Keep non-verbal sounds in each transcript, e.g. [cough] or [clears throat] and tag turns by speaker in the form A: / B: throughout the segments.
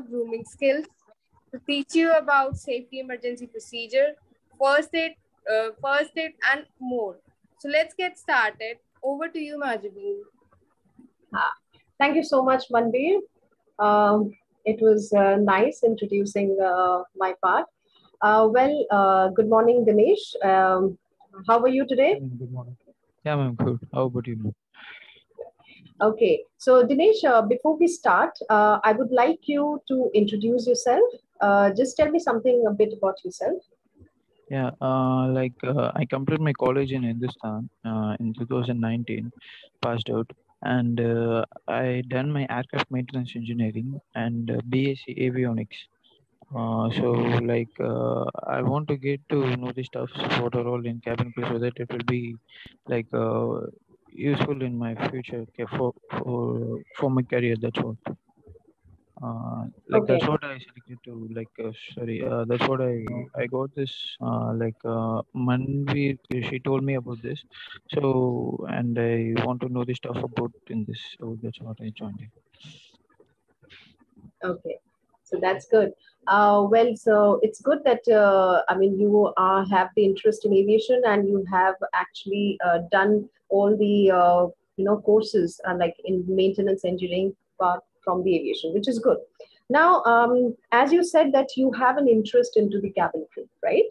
A: grooming skills, to teach you about safety emergency procedure, first aid, uh, first aid, and more. So let's get started. Over to you, Majabeen.
B: Uh, thank you so much, Manbir. Um, it was uh, nice introducing uh, my part. Uh, well, uh, good morning, Dinesh. Um, how are you today?
C: Good morning. Yeah, I'm good. How about you?
B: Okay, so Dinesh, uh, before we start, uh, I would like you to introduce yourself. Uh, just tell me something a bit about yourself.
C: Yeah, uh, like uh, I completed my college in Hindustan uh, in 2019, passed out, and I done my aircraft maintenance engineering and BSc avionics. So like I want to get to know the stuff what are all in cabin crew so that it will be like useful in my future okay, for for for my career. That's what. Uh, like
B: Okay.
C: that's what I selected to like uh, sorry uh, that's what I I got this uh, like uh, Manvi she told me about this so and I want to know the stuff about in this so that's what I joined it.
B: Okay, so that's good. Uh, well, so it's good that uh, I mean you uh, have the interest in aviation and you have actually uh, done all the uh, you know courses uh, like in maintenance engineering part from the aviation, which is good. Now, um, as you said that you have an interest into the cabin crew, right?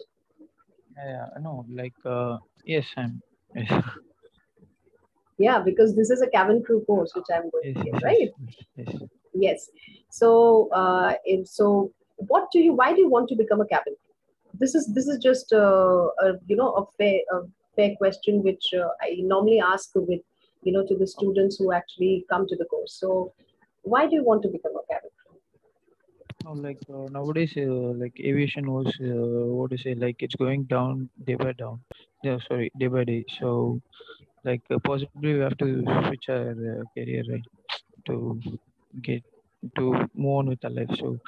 C: Yeah, no, like uh, yes, I'm yes,
B: Yeah, because this is a cabin crew course which I'm going
C: yes,
B: to get, right?
C: yes, yes.
B: Yes. So, uh, if, so what do you? Why do you want to become a cabin crew? This is this is just uh, a you know a fair a fair question which uh, I normally ask with you know to the students who actually come to the course. So, why do you want to become a cabin crew?
C: Like uh, nowadays, uh, like aviation was uh, what to say, like it's going down day by down. Yeah, sorry, day by day. So, like uh, possibly we have to switch our uh, career right to get to move on with our life. So,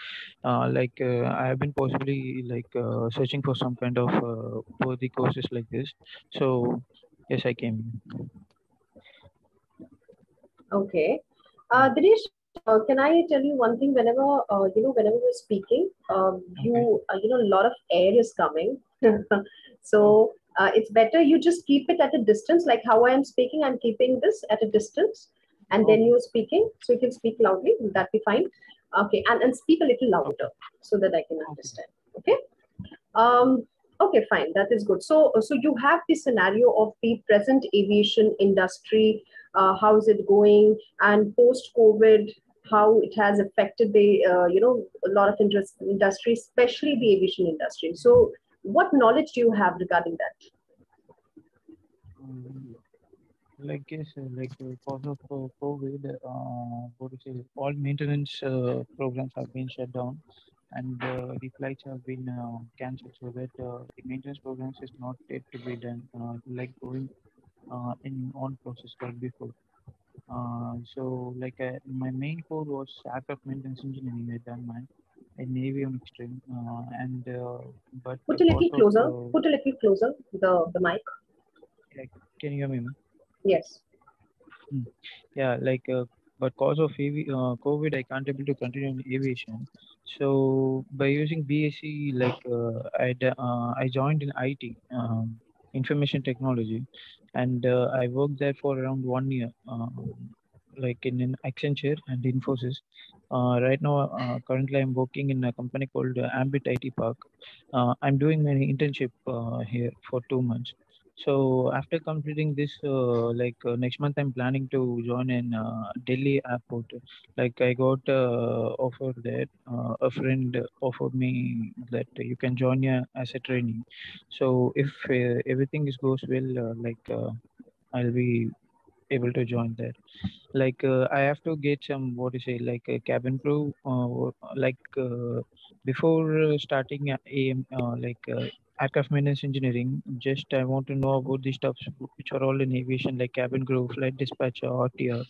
C: uh, like uh, I have been possibly like uh, searching for some kind of uh, worthy courses like this. So, yes, I came.
B: Okay. Uh, Dinesh, uh, can I tell you one thing? Whenever uh, you know, whenever you're speaking, um, you uh, you know, a lot of air is coming. [laughs] so uh, it's better you just keep it at a distance. Like how I am speaking, I'm keeping this at a distance, and then you're speaking, so you can speak loudly. Will that be fine? Okay, and and speak a little louder so that I can understand. Okay. Um, okay, fine. That is good. So, so you have the scenario of the present aviation industry. Uh, how is it going? And post COVID, how it has affected the uh, you know a lot of interest industry, especially the aviation industry. So, what knowledge do you have regarding that?
C: Like yes, uh, like uh, because of uh, COVID, uh, what to say, all maintenance uh, programs have been shut down, and uh, the flights have been uh, cancelled. So that uh, the maintenance programs is not yet to be done, uh, like going uh, in on process like before. Uh, so like uh, my main core was aircraft maintenance engineering. I done mine in avionics stream, uh, and uh, but
B: Put a little
C: of,
B: closer.
C: uh,
B: Put a little closer. The the mic.
C: can you hear me?
B: Yes.
C: yeah like uh, but cause of uh, covid i can't able to continue in aviation. So by using bsc like uh, i uh, i joined in it um, information technology. And uh, i worked there for around one year um, like in, in accenture and infosys. Uh, right now uh, currently i'm working in a company called uh, ambit it park. Uh, i'm doing my internship uh, here for two months so after completing this, uh, like uh, next month, I'm planning to join in uh, Delhi airport. Like I got uh, offer there. Uh, a friend offered me that you can join as a trainee. So if uh, everything is goes well, like I'll be able to join there. Like I have to get some what to say like a cabin crew. Like before starting AM, like aircraft maintenance engineering, just I want to know about the stuff which are all in aviation, like cabin crew, flight dispatcher, or RTR.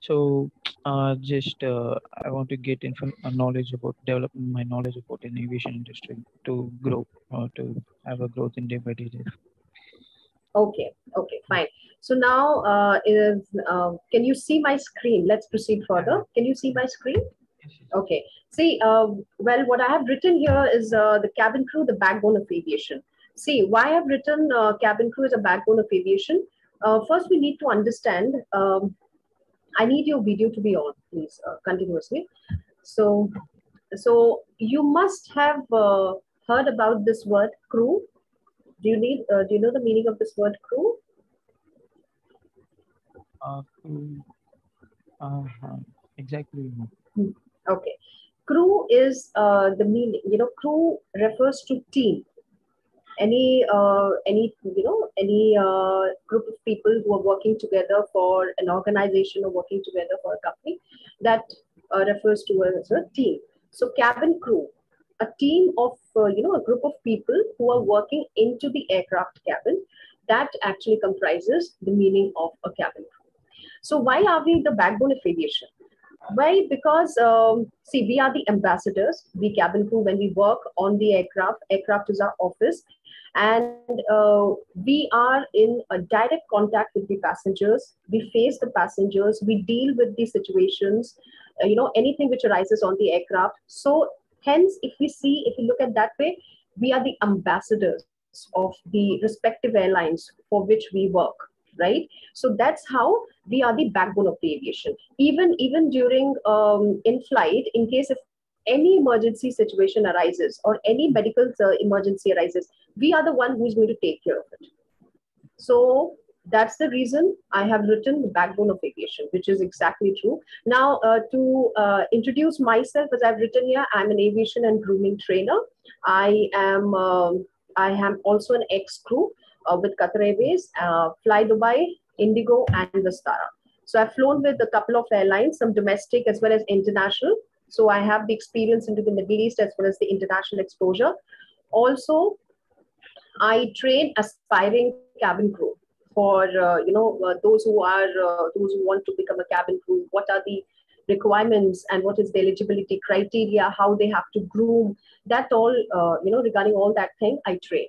C: So, uh, just uh, I want to get info- uh, knowledge about developing my knowledge about in aviation industry to grow or to have a growth in day by day.
B: Okay. Okay. Fine. So now, uh, is uh, can you see my screen? Let's proceed further. Can you see my screen? Okay. See, uh, well, what I have written here is uh, the cabin crew, the backbone of aviation. See, why I've written uh, cabin crew is a backbone of aviation. Uh, first, we need to understand. Um, I need your video to be on, please, uh, continuously. So, so you must have uh, heard about this word crew. Do you need? do you know the meaning of this word crew?
C: Uh, crew. Uh, exactly.
B: Hmm. Okay. Crew is uh, the meaning, you know, crew refers to team. Any, uh, any, you know, any uh, group of people who are working together for an organization or working together for a company, that uh, refers to as a team. So cabin crew, a team of, uh, you know, a group of people who are working into the aircraft cabin, that actually comprises the meaning of a cabin crew. So why are we the backbone of aviation? Why? Because, um, see, we are the ambassadors, we cabin crew, when we work on the aircraft, aircraft is our office, and uh, we are in a direct contact with the passengers. We face the passengers, we deal with the situations, uh, you know, anything which arises on the aircraft. So, hence, if we see, if we look at that way, we are the ambassadors of the respective airlines for which we work right so that's how we are the backbone of the aviation even even during um, in flight in case if any emergency situation arises or any medical uh, emergency arises we are the one who's going to take care of it so that's the reason I have written the backbone of aviation, which is exactly true. Now, uh, to uh, introduce myself, as I've written here, I'm an aviation and grooming trainer. I am um, I am also an ex crew uh, with Qatar Airways, uh, Fly Dubai, Indigo, and Vistara. So I've flown with a couple of airlines, some domestic as well as international. So I have the experience into the Middle East as well as the international exposure. Also, I train aspiring cabin crew for uh, you know uh, those who are uh, those who want to become a cabin crew. What are the requirements and what is the eligibility criteria? How they have to groom? That all uh, you know regarding all that thing, I train.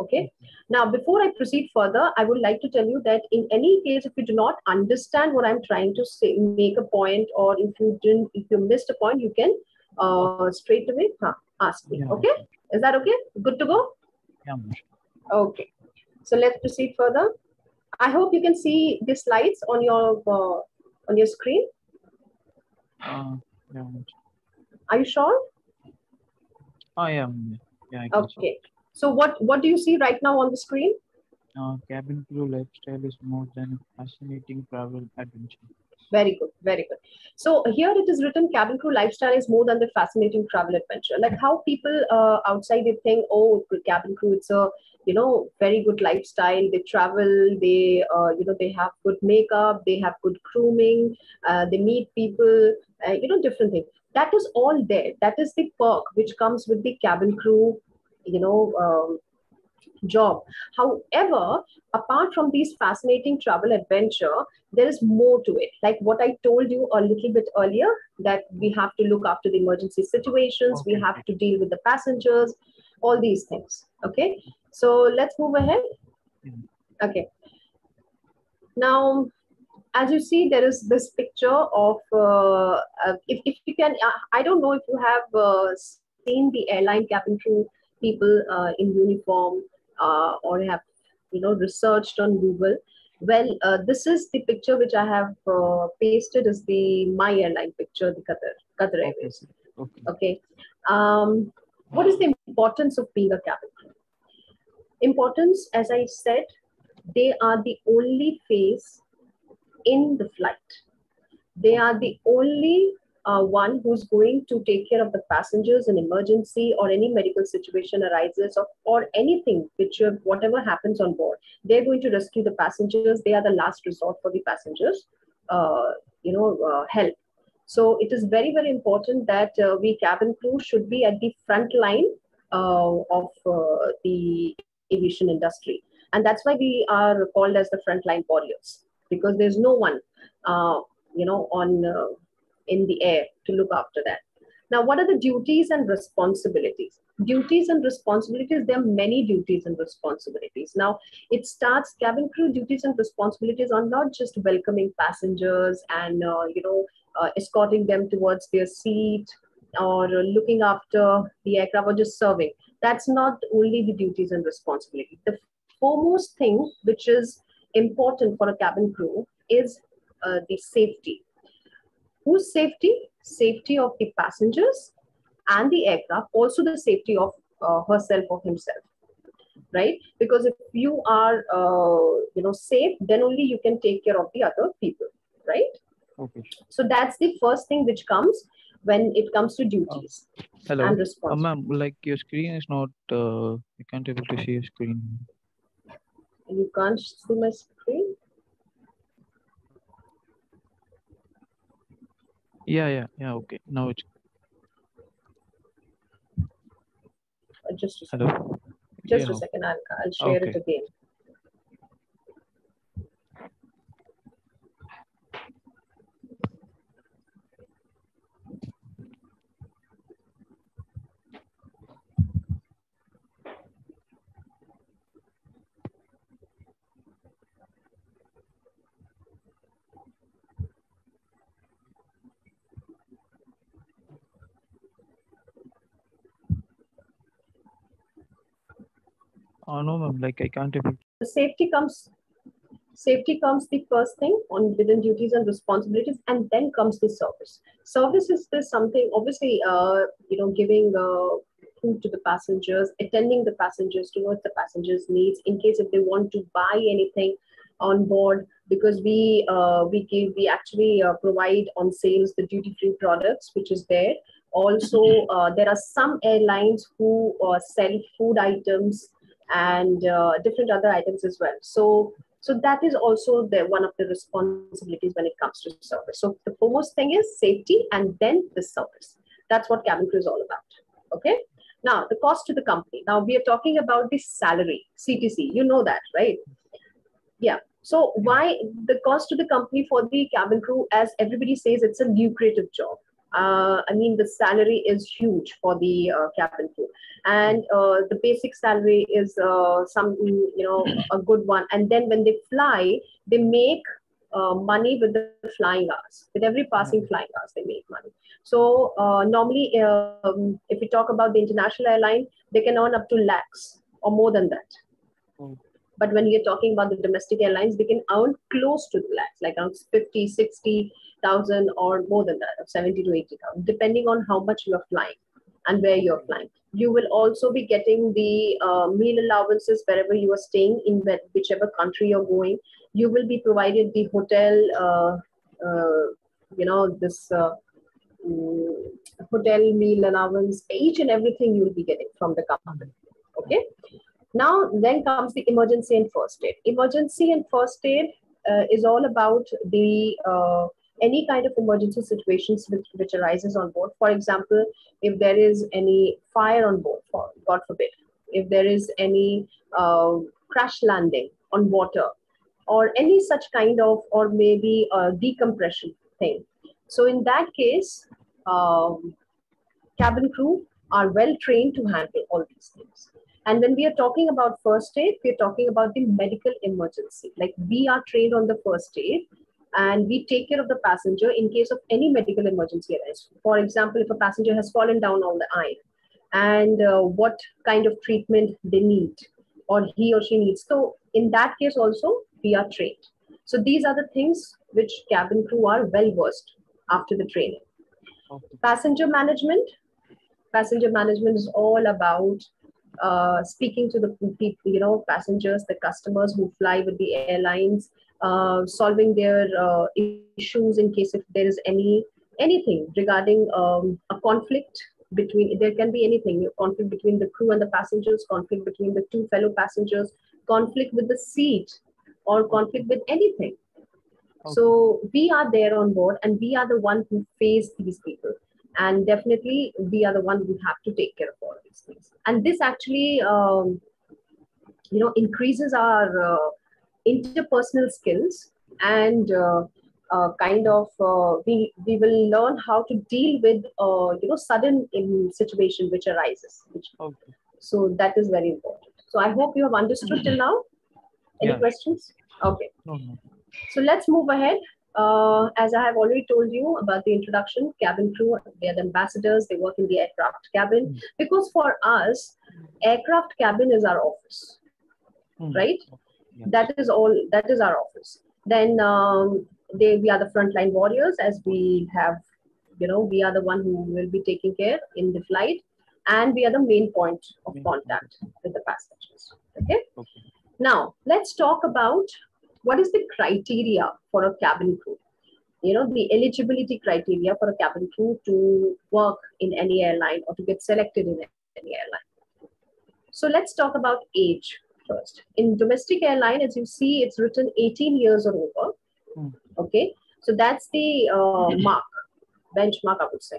B: Okay. Now, before I proceed further, I would like to tell you that in any case, if you do not understand what I'm trying to say, make a point, or if you didn't, if you missed a point, you can uh, straight away huh, ask me. Yeah. Okay. Is that okay? Good to go?
C: Yeah.
B: Okay. So let's proceed further. I hope you can see the slides on your uh, on your screen.
C: Uh, yeah.
B: Are you sure?
C: I am. Yeah.
B: I okay. So what, what do you see right now on the screen?
C: Uh, cabin crew lifestyle is more than fascinating travel adventure.
B: Very good, very good. So here it is written cabin crew lifestyle is more than the fascinating travel adventure. Like how people uh, outside they think, oh, cabin crew, it's a you know very good lifestyle. They travel, they uh, you know they have good makeup, they have good grooming, uh, they meet people, uh, you know different things. That is all there. That is the perk which comes with the cabin crew you know um, job. However apart from these fascinating travel adventure there is more to it. Like what i told you a little bit earlier that we have to look after the emergency situations okay. we have to deal with the passengers all these things. Okay? So let's move ahead. Okay. Now as you see there is this picture of uh, uh, if, if you can uh, i don't know if you have uh, seen the airline cabin crew people uh, in uniform uh, or have you know researched on Google. Well, uh, this is the picture which I have uh, pasted is the my airline picture, the Qatar Qatar Airways. Okay. okay. Um, what is the importance of being a cabin crew? Importance, as I said, they are the only face in the flight. They are the only uh, one who's going to take care of the passengers in emergency or any medical situation arises or, or anything which uh, whatever happens on board they're going to rescue the passengers. They are the last resort for the passengers uh, you know uh, help. So it is very very important that uh, we cabin crew should be at the front line uh, of the aviation industry. And that's why we are called as the frontline warriors because there's no one you know on in the air to look after that. Now, what are the duties and responsibilities? Duties and responsibilities, there are many duties and responsibilities. Now, it starts cabin crew duties and responsibilities are not just welcoming passengers and, uh, you know, uh, escorting them towards their seat or looking after the aircraft or just serving. That's not only the duties and responsibility. The foremost thing which is important for a cabin crew is uh, the safety. Whose safety? Safety of the passengers and the aircraft, also the safety of uh, herself or himself right because if you are uh, you know safe then only you can take care of the other people right
C: Okay.
B: so that's the first thing which comes when it comes to duties
C: Hello.
B: and
C: Uh,
B: responsibilities
C: ma'am, like your screen is not, uh, you can't able to see your screen.
B: you can't see my screen
C: Yeah, yeah, yeah. Okay. Now it's
B: Uh, just a second.
C: hello.
B: just
C: yeah.
B: a second i'll, I'll share it
C: Okay.
B: again
C: Oh no, ma'am. Like I can't able.
B: the safety comes safety comes the first thing on within duties and responsibilities and then comes the service service is this something obviously uh, you know giving uh, food to the passengers attending the passengers towards the passengers needs in case if they want to buy anything on board because we uh, we give we actually uh, provide on sales the duty free products which is there also uh, there are some airlines who uh, sell food items and uh, different other items as well. So, so that is also the one of the responsibilities when it comes to service. So the foremost thing is safety and then the service. That's what cabin crew is all about. Okay. Now the cost to the company. Now we are talking about the salary, CTC. You know that, right? Yeah. So why the cost to the company for the cabin crew, as everybody says, it's a lucrative job. Uh, I mean, the salary is huge for the uh, cabin crew, and uh, the basic salary is uh, some, you know, [clears throat] a good one. And then when they fly, they make uh, money with the flying hours. With every passing flying hours, they make money. So uh, normally, um, if we talk about the international airline, they can earn up to lakhs or more than that. But when you're talking about the domestic airlines, they can earn close to the lakhs, like around 50, 60,000 or more than that, 70 to 80,000, depending on how much you're flying and where you're flying. You will also be getting the uh, meal allowances wherever you are staying in whichever country you're going. You will be provided the hotel, uh, uh, you know, this uh, mm, hotel meal allowance, each and everything you will be getting from the company. Okay. Now, then comes the emergency and first aid. Emergency and first aid uh, is all about the uh, any kind of emergency situations which, which arises on board. For example, if there is any fire on board, God forbid, if there is any uh, crash landing on water, or any such kind of, or maybe a decompression thing. So in that case, um, cabin crew are well trained to handle all these things. And when we are talking about first aid, we're talking about the medical emergency. Like we are trained on the first aid and we take care of the passenger in case of any medical emergency arises. For example, if a passenger has fallen down on the aisle and uh, what kind of treatment they need or he or she needs. So in that case also, we are trained. So these are the things which cabin crew are well versed after the training. Passenger management. Passenger management is all about uh, speaking to the people, you know, passengers, the customers who fly with the airlines, uh, solving their uh, issues in case if there is any anything regarding um, a conflict between there can be anything conflict between the crew and the passengers conflict between the two fellow passengers conflict with the seat or conflict with anything. So we are there on board and we are the one who face these people and definitely we are the one who have to take care of all these things. And this actually um, you know increases our uh, interpersonal skills and uh, uh, kind of uh, we we will learn how to deal with uh, you know sudden in situation which arises. Which,
C: Okay.
B: so that is very important. So i hope you have understood till now. Any
C: Yeah.
B: questions? Okay.
C: No, no.
B: so let's move ahead uh, as I have already told you about the introduction, cabin crew, they are the ambassadors, they work in the aircraft cabin.
C: Mm.
B: Because for us, aircraft cabin is our office,
C: Hmm.
B: right?
C: Yeah.
B: That is all, that is our office. Then um, they, we are the frontline warriors as we have, you know, we are the one who will be taking care in the flight and we are the main point of
C: Main point.
B: contact with the passengers. Okay.
C: Okay.
B: Now, let's talk about what is the criteria for a cabin crew. You know, the eligibility criteria for a cabin crew to work in any airline or to get selected in any airline. So let's talk about age first. In domestic airline, as you see, it's written 18 years or over.
C: Hmm.
B: Okay, so that's the uh, [clears throat] mark, benchmark, I would say.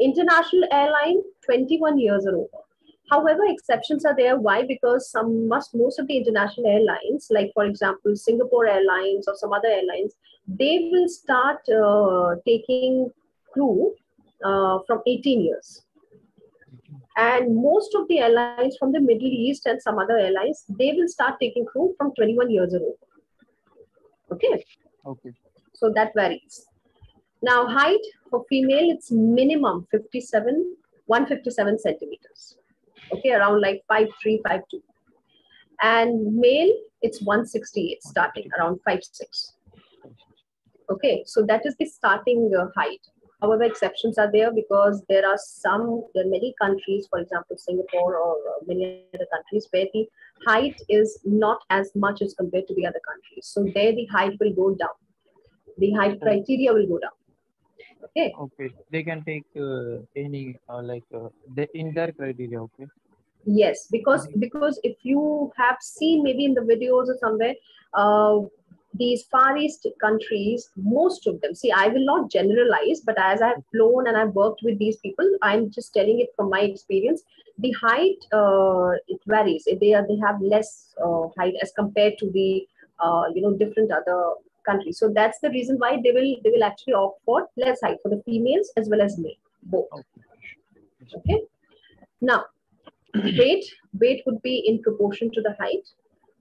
B: International airline, 21 years or over. However, exceptions are there. Why? Because some must most of the international airlines, like for example Singapore Airlines or some other airlines, they will start uh, taking crew uh, from 18 years. And most of the airlines from the Middle East and some other airlines, they will start taking crew from 21 years or over. Okay,
C: Okay.
B: so that varies. Now, height for female, it's minimum 57, 157 centimeters. Okay, around like 5'3, 5'2. And male, it's 168 starting, around 5'6. Okay, so that is the starting uh, height. However, exceptions are there because there are some, there are many countries, for example, Singapore or uh, many other countries where the height is not as much as compared to the other countries. So there the height will go down. The height criteria will go down. Okay.
C: Okay. They can take uh, any uh, like uh, the in their criteria. Okay.
B: Yes, because because if you have seen maybe in the videos or somewhere, uh, these Far East countries, most of them. See, I will not generalize, but as I've flown and I've worked with these people, I'm just telling it from my experience. The height uh, it varies. They are they have less uh, height as compared to the uh, you know different other countries. So that's the reason why they will they will actually opt for less height for the females as well as male both.
C: Okay.
B: Now, weight weight would be in proportion to the height.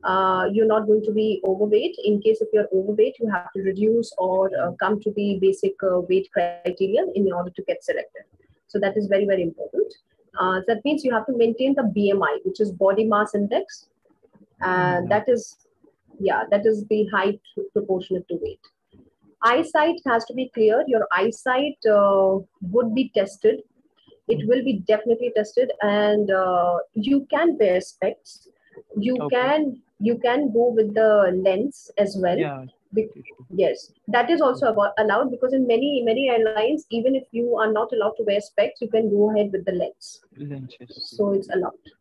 B: Uh, you're not going to be overweight. In case if you're overweight, you have to reduce or uh, come to the basic uh, weight criteria in order to get selected. So that is very very important. Uh, that means you have to maintain the BMI, which is body mass index, and that is yeah that is the height proportionate to weight. Eyesight has to be clear. Your eyesight uh, would be tested it will be definitely tested and uh, you can wear specs you
C: Okay.
B: can you can go with the lens as well
C: Yeah.
B: Be- yes that is also about, allowed because in many many airlines even if you are not allowed to wear specs you can go ahead with the lens
C: Lenses.
B: so it's allowed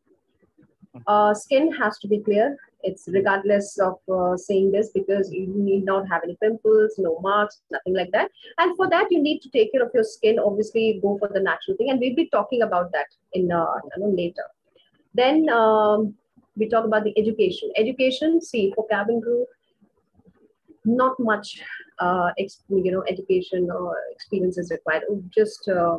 B: uh, skin has to be clear. It's regardless of uh, saying this because you need not have any pimples no marks nothing like that. And for that you need to take care of your skin. Obviously go for the natural thing. And we'll be talking about that in uh, you know, later. Then um, we talk about the education. Education see for cabin crew not much uh, you know education or experience is required. Just uh,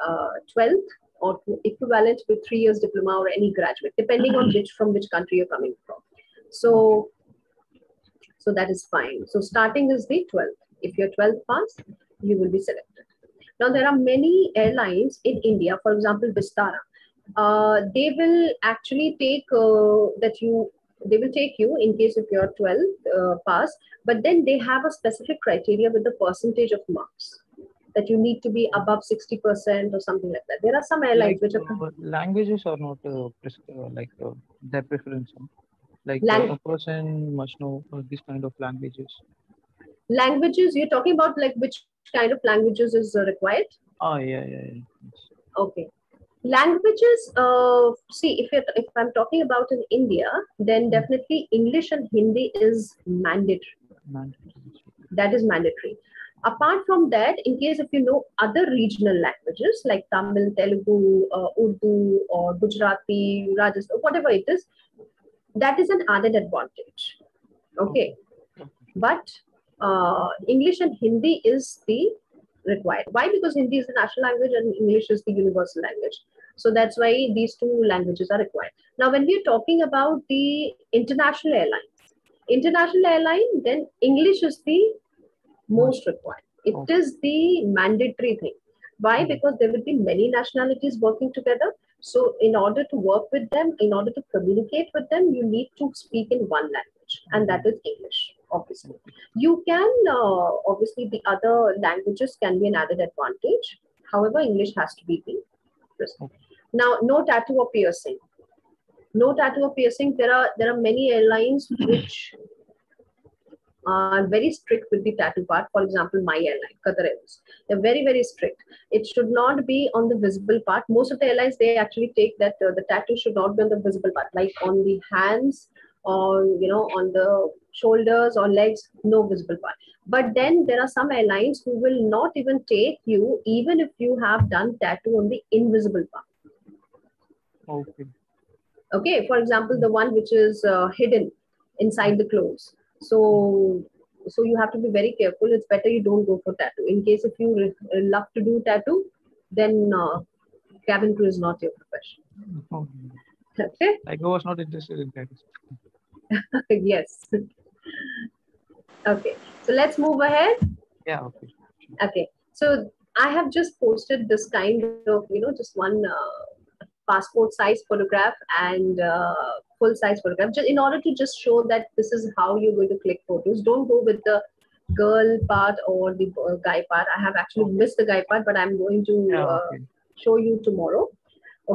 B: uh, 12th or equivalent with three years diploma or any graduate depending on which from which country you're coming from. So so that is fine. So starting is the 12th if you're 12th pass you will be selected. Now there are many airlines in india for example vistara. Uh, they will actually take uh, that you they will take you in case if you're 12th uh, pass but then they have a specific criteria with the percentage of marks that you need to be above 60% or something like that there are some airlines
C: Like,
B: which are
C: uh, languages are not uh, uh, like uh, their preference. Like
B: Lang-
C: a person must know uh, this kind of languages.
B: languages you're talking about like which kind of languages is uh, required
C: Oh yeah, yeah, yeah. Yes.
B: okay languages uh, see if you're if i'm talking about in india then
C: Hmm.
B: definitely english and hindi is mandatory
C: Mandatory.
B: that is mandatory apart from that in case if you know other regional languages like tamil telugu uh, urdu or gujarati rajasthan whatever it is that is an added advantage. Okay? But uh, english and hindi is the required. Why? Because hindi is the national language and english is the universal language. So that's why these two languages are required. Now when we're talking about the international airlines international airline then english is the most required. It
C: Okay.
B: is the mandatory thing. Why?
C: Mhm.
B: Because there will be many nationalities working together. So, in order to work with them, in order to communicate with them, you need to speak in one language, and that is English, obviously. You can, uh, obviously, the other languages can be an added advantage. However, English has to be the first. Now, no tattoo or piercing. No tattoo or piercing. There are there are many airlines which are very strict with the tattoo part. For example, my airline, Qatar Airways, they're very very strict. It should not be on the visible part. Most of the airlines they actually take that uh, the tattoo should not be on the visible part, like on the hands or you know on the shoulders or legs, no visible part. But then there are some airlines who will not even take you even if you have done tattoo on the invisible part.
C: Okay.
B: okay for example the one which is uh, hidden inside the clothes so so you have to be very careful it's better you don't go for tattoo in case if you re- love to do tattoo then uh, cabin crew is not your profession
C: Okay. I was not interested in that. [laughs]
B: yes okay so let's move ahead
C: Yeah. Okay.
B: okay so i have just posted this kind of you know just one uh, passport size photograph and uh, full size photograph. Just in order to just show that this is how you're going to click photos don't go with the girl part or the uh, guy part. I have actually
C: Okay.
B: missed the guy part but i'm going to
C: Yeah.
B: uh, show you tomorrow.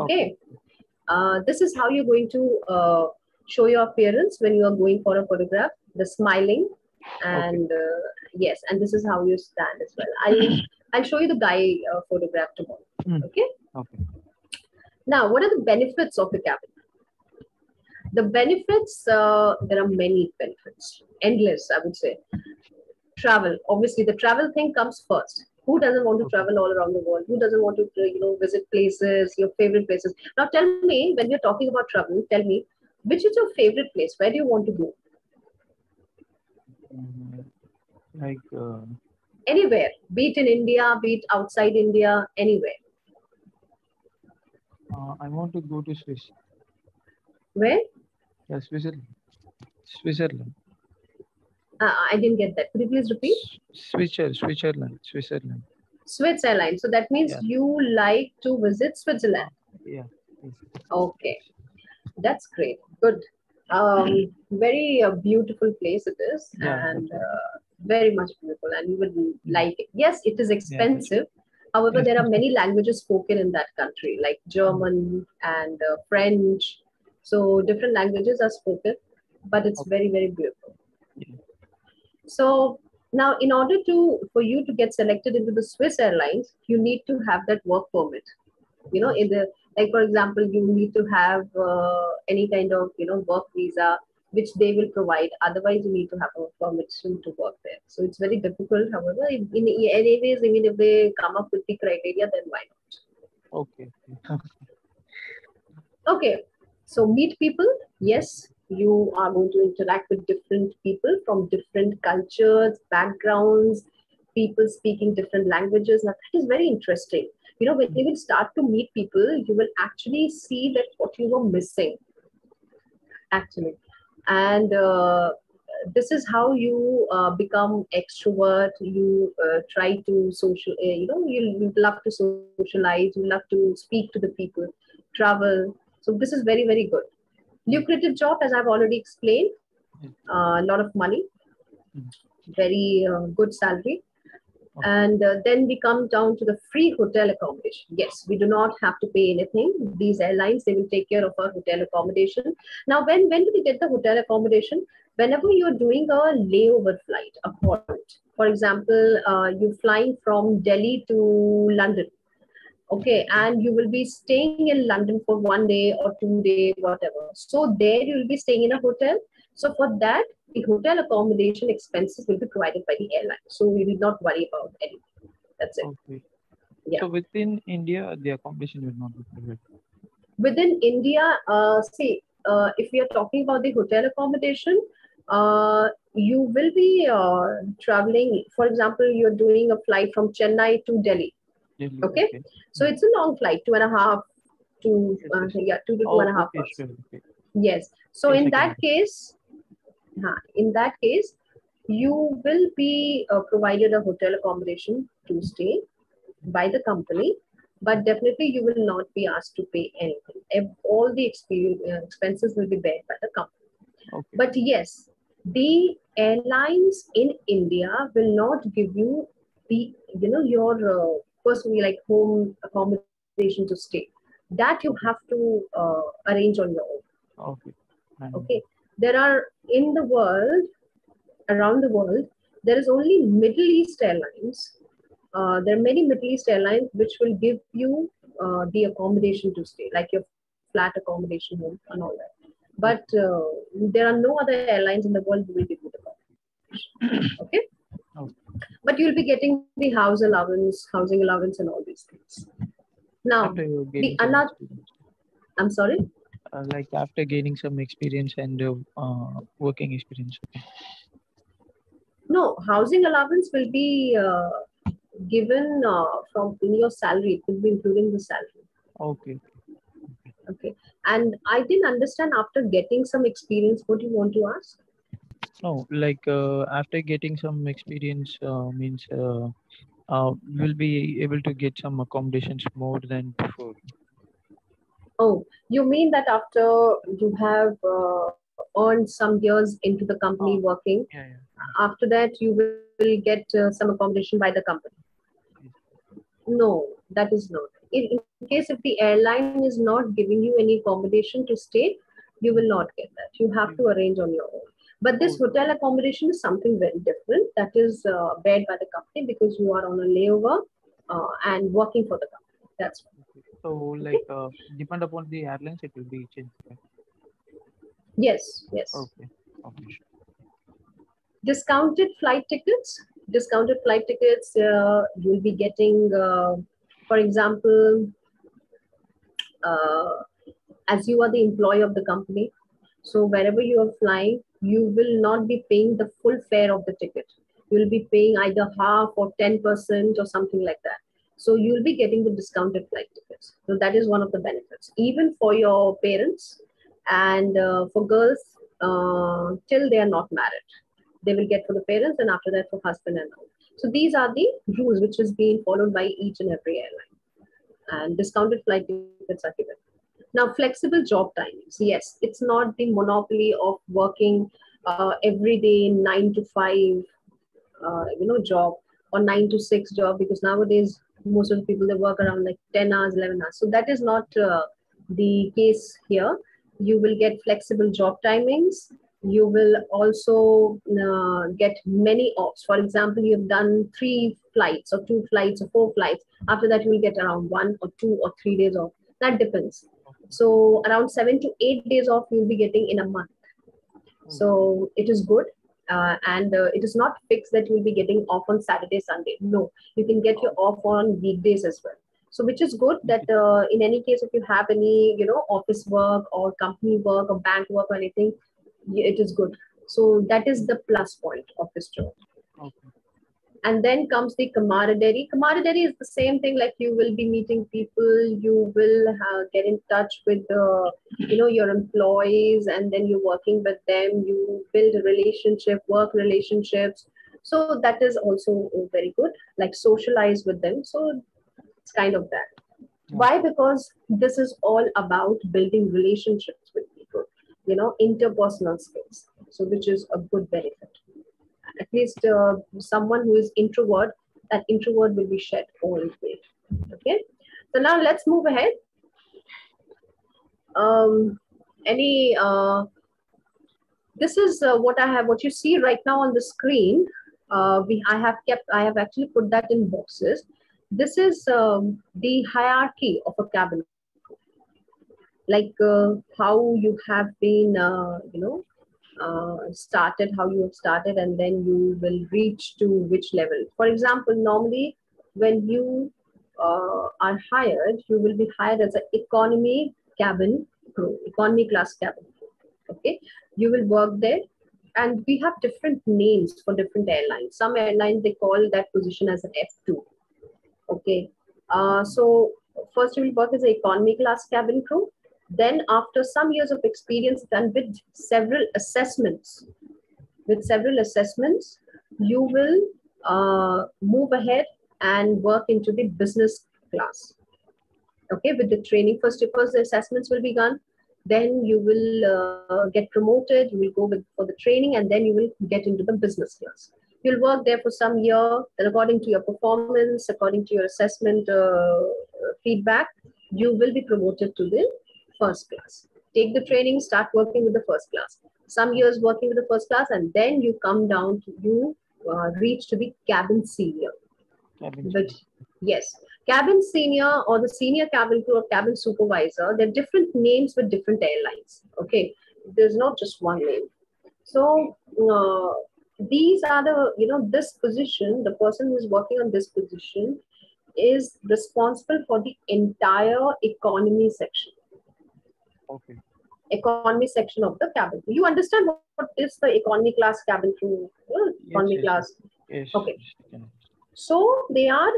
B: Okay, Uh, this is how you're going to uh, show your appearance when you are going for a photograph the smiling and uh, yes and this is how you stand as well. I'll [clears throat] i'll show you the guy uh, photograph tomorrow.
C: Mm.
B: okay?
C: Okay.
B: now what are the benefits of the cabin the benefits uh, there are many benefits. Endless i would say. Travel. Obviously the travel thing comes first. Who doesn't want to travel all around the world? Who doesn't want to you know visit places your favorite places? Now tell me when we're talking about travel tell me which is your favorite place? Where do you want to go?
C: Mm, like uh,
B: anywhere. Be it in india be it outside india anywhere.
C: uh, I want to go to Swiss.
B: where
C: Yeah, Switzerland. Switzerland.
B: uh, i didn't get that could you please repeat
C: Switzerland. Switzerland. Switzerland.
B: swiss airlines so that means
C: Yeah.
B: you like to visit switzerland
C: Yeah.
B: Okay, that's great. Good. Um, very uh, beautiful place it is,
C: Yeah,
B: and uh, very much beautiful, and you would like it. Yes, it is expensive. However, there are [laughs] many languages spoken in that country, like German and uh, French. So different languages are spoken, but it's
C: Okay.
B: very very beautiful.
C: Yeah.
B: So now, in order to for you to get selected into the Swiss Airlines, you need to have that work permit. You know, in the like for example you need to have uh, any kind of you know work visa which they will provide otherwise you need to have a permission to work there so it's very difficult however in, in anyways even if they come up with the criteria then why not
C: Okay.
B: okay so meet people. Yes you are going to interact with different people from different cultures backgrounds people speaking different languages. Now that is very interesting. You know when you will start to meet people you will actually see that what you were missing actually. And uh, this is how you uh, become extrovert. You uh, try to social uh, you know you, you love to socialize. You love to speak to the people. Travel so this is very very good. Lucrative job as i've already explained. A lot of money. Very uh, good salary. And uh, then we come down to the free hotel accommodation. Yes we do not have to pay anything. These airlines they will take care of our hotel accommodation. Now when when do we get the hotel accommodation? Whenever you're doing a layover flight a halt for example uh, you're flying from delhi to london okay and you will be staying in london for one day or two day whatever. So there you will be staying in a hotel. So for that the hotel accommodation expenses will be provided by the airline. So we will not worry about anything. That's it.
C: Okay.
B: Yeah.
C: So within India, the accommodation will not be provided.
B: within india uh, see uh, if we are talking about the hotel accommodation uh, you will be uh, traveling. For example you're doing a flight from chennai to delhi
C: Delhi,
B: Okay. so it's a long flight two and a half to uh, yeah two to two
C: Oh,
B: and a half
C: okay,
B: hours
C: sure. Okay.
B: Yes. So
C: Yes,
B: in that case, huh, in that case, you will be uh, provided a hotel accommodation to stay by the company, but definitely you will not be asked to pay anything. Ev- All the uh, expenses will be bared by the company.
C: Okay.
B: But yes, the airlines in India will not give you the, you know, your uh, personally like home accommodation to stay. That you have to uh, arrange on your own.
C: Okay.
B: Okay. There are in the world, around the world, there is only Middle East Airlines. Uh, there are many Middle East airlines which will give you uh, the accommodation to stay, like your flat accommodation home and all that. But uh, there are no other airlines in the world who will give you the accommodation. [clears throat] Okay. But you'll be getting the house allowance, housing allowance, and all these things. Now,
C: After you gaining
B: the another- I'm sorry.
C: Uh, like after gaining some experience and uh, uh, working experience.
B: No, housing allowance will be uh, given uh, from in your salary. It will be including the salary.
C: Okay.
B: Okay. And I didn't understand after getting some experience. What do you want to ask?
C: No, like uh, after getting some experience uh, means uh, uh, we'll be able to get some accommodations more than before.
B: Oh, you mean that after you have uh, earned some years into the company
C: Oh.
B: working,
C: Yeah, yeah.
B: after that you will get uh, some accommodation by the company? No, that is not. In, in case if the airline is not giving you any accommodation to stay, you will not get that. You have to arrange on your own. But this hotel accommodation is something very different. That is uh, bared by the company because you are on a layover uh, and working for the company. That's why.
C: So like uh, depend upon the airlines, it will be changed. right?
B: Yes, yes.
C: Okay. Okay.
B: discounted flight tickets discounted flight tickets uh, you'll be getting uh, for example uh, as you are the employee of the company so wherever you are flying you will not be paying the full fare of the ticket you'll be paying either half or 10% or something like that so you'll be getting the discounted flight tickets so that is one of the benefits even for your parents and uh, for girls uh, till they are not married they will get for the parents and after that for husband and all. So these are the rules which is being followed by each and every airline. And discounted flight tickets are given. Now, flexible job timings. Yes, it's not the monopoly of working uh, every day nine to five, uh, you know, job or nine to six job because nowadays most of the people they work around like 10 hours, 11 hours. So that is not uh, the case here. You will get flexible job timings you will also uh, get many offs. For example, you've done three flights or two flights or four flights. After that, you will get around one or two or three days off. That depends. So around seven to eight days off you'll be getting in a month. So it is good. Uh, and uh, it is not fixed that you will be getting off on Saturday, Sunday. No, you can get your off on weekdays as well. So which is good that uh, in any case, if you have any, you know, office work or company work or bank work or anything, it is good. So that is the plus point of this job.
C: Okay.
B: And then comes the camaraderie. Camaraderie is the same thing. Like you will be meeting people, you will uh, get in touch with the, you know, your employees, and then you're working with them. You build a relationship, work relationships. So that is also very good. Like socialize with them. So it's kind of that. Why? Because this is all about building relationships with people. You know, interpersonal skills. So which is a good benefit at least uh, someone who is introvert, that introvert will be shed all day. Okay. So now let's move ahead. Um, any, uh, this is uh, what I have, what you see right now on the screen. Uh, we, I have kept, I have actually put that in boxes. This is um, the hierarchy of a cabin. Like uh, how you have been, uh, you know, uh, started, how you have started, and then you will reach to which level. For example, normally when you uh, are hired, you will be hired as an economy cabin crew, economy class cabin crew. Okay, you will work there, and we have different names for different airlines. Some airlines they call that position as an F2. Okay, uh, so first you will work as an economy class cabin crew then after some years of experience done with several assessments with several assessments, you will uh, move ahead and work into the business class. Okay, with the training first, first the assessments will be done. Then you will uh, get promoted. You will go with for the training, and then you will get into the business class. You'll work there for some year. Then, according to your performance, according to your assessment uh, feedback, you will be promoted to the first class. Take the training, start working with the first class. Some years working with the first class, and then you come down to you uh, reach to the cabin senior.
C: Cabin
B: But yes, cabin senior or the senior cabin crew or cabin supervisor, they're different names with different airlines. Okay, there's not just one name. So uh, these are the you know this position, the person who's working on this position is responsible for the entire economy section
C: Okay.
B: economy section of the cabin crew. You understand what what is the economy class cabin crew? uh, economy
C: yes,
B: class.
C: Yes.
B: Okay.
C: yes,
B: So they are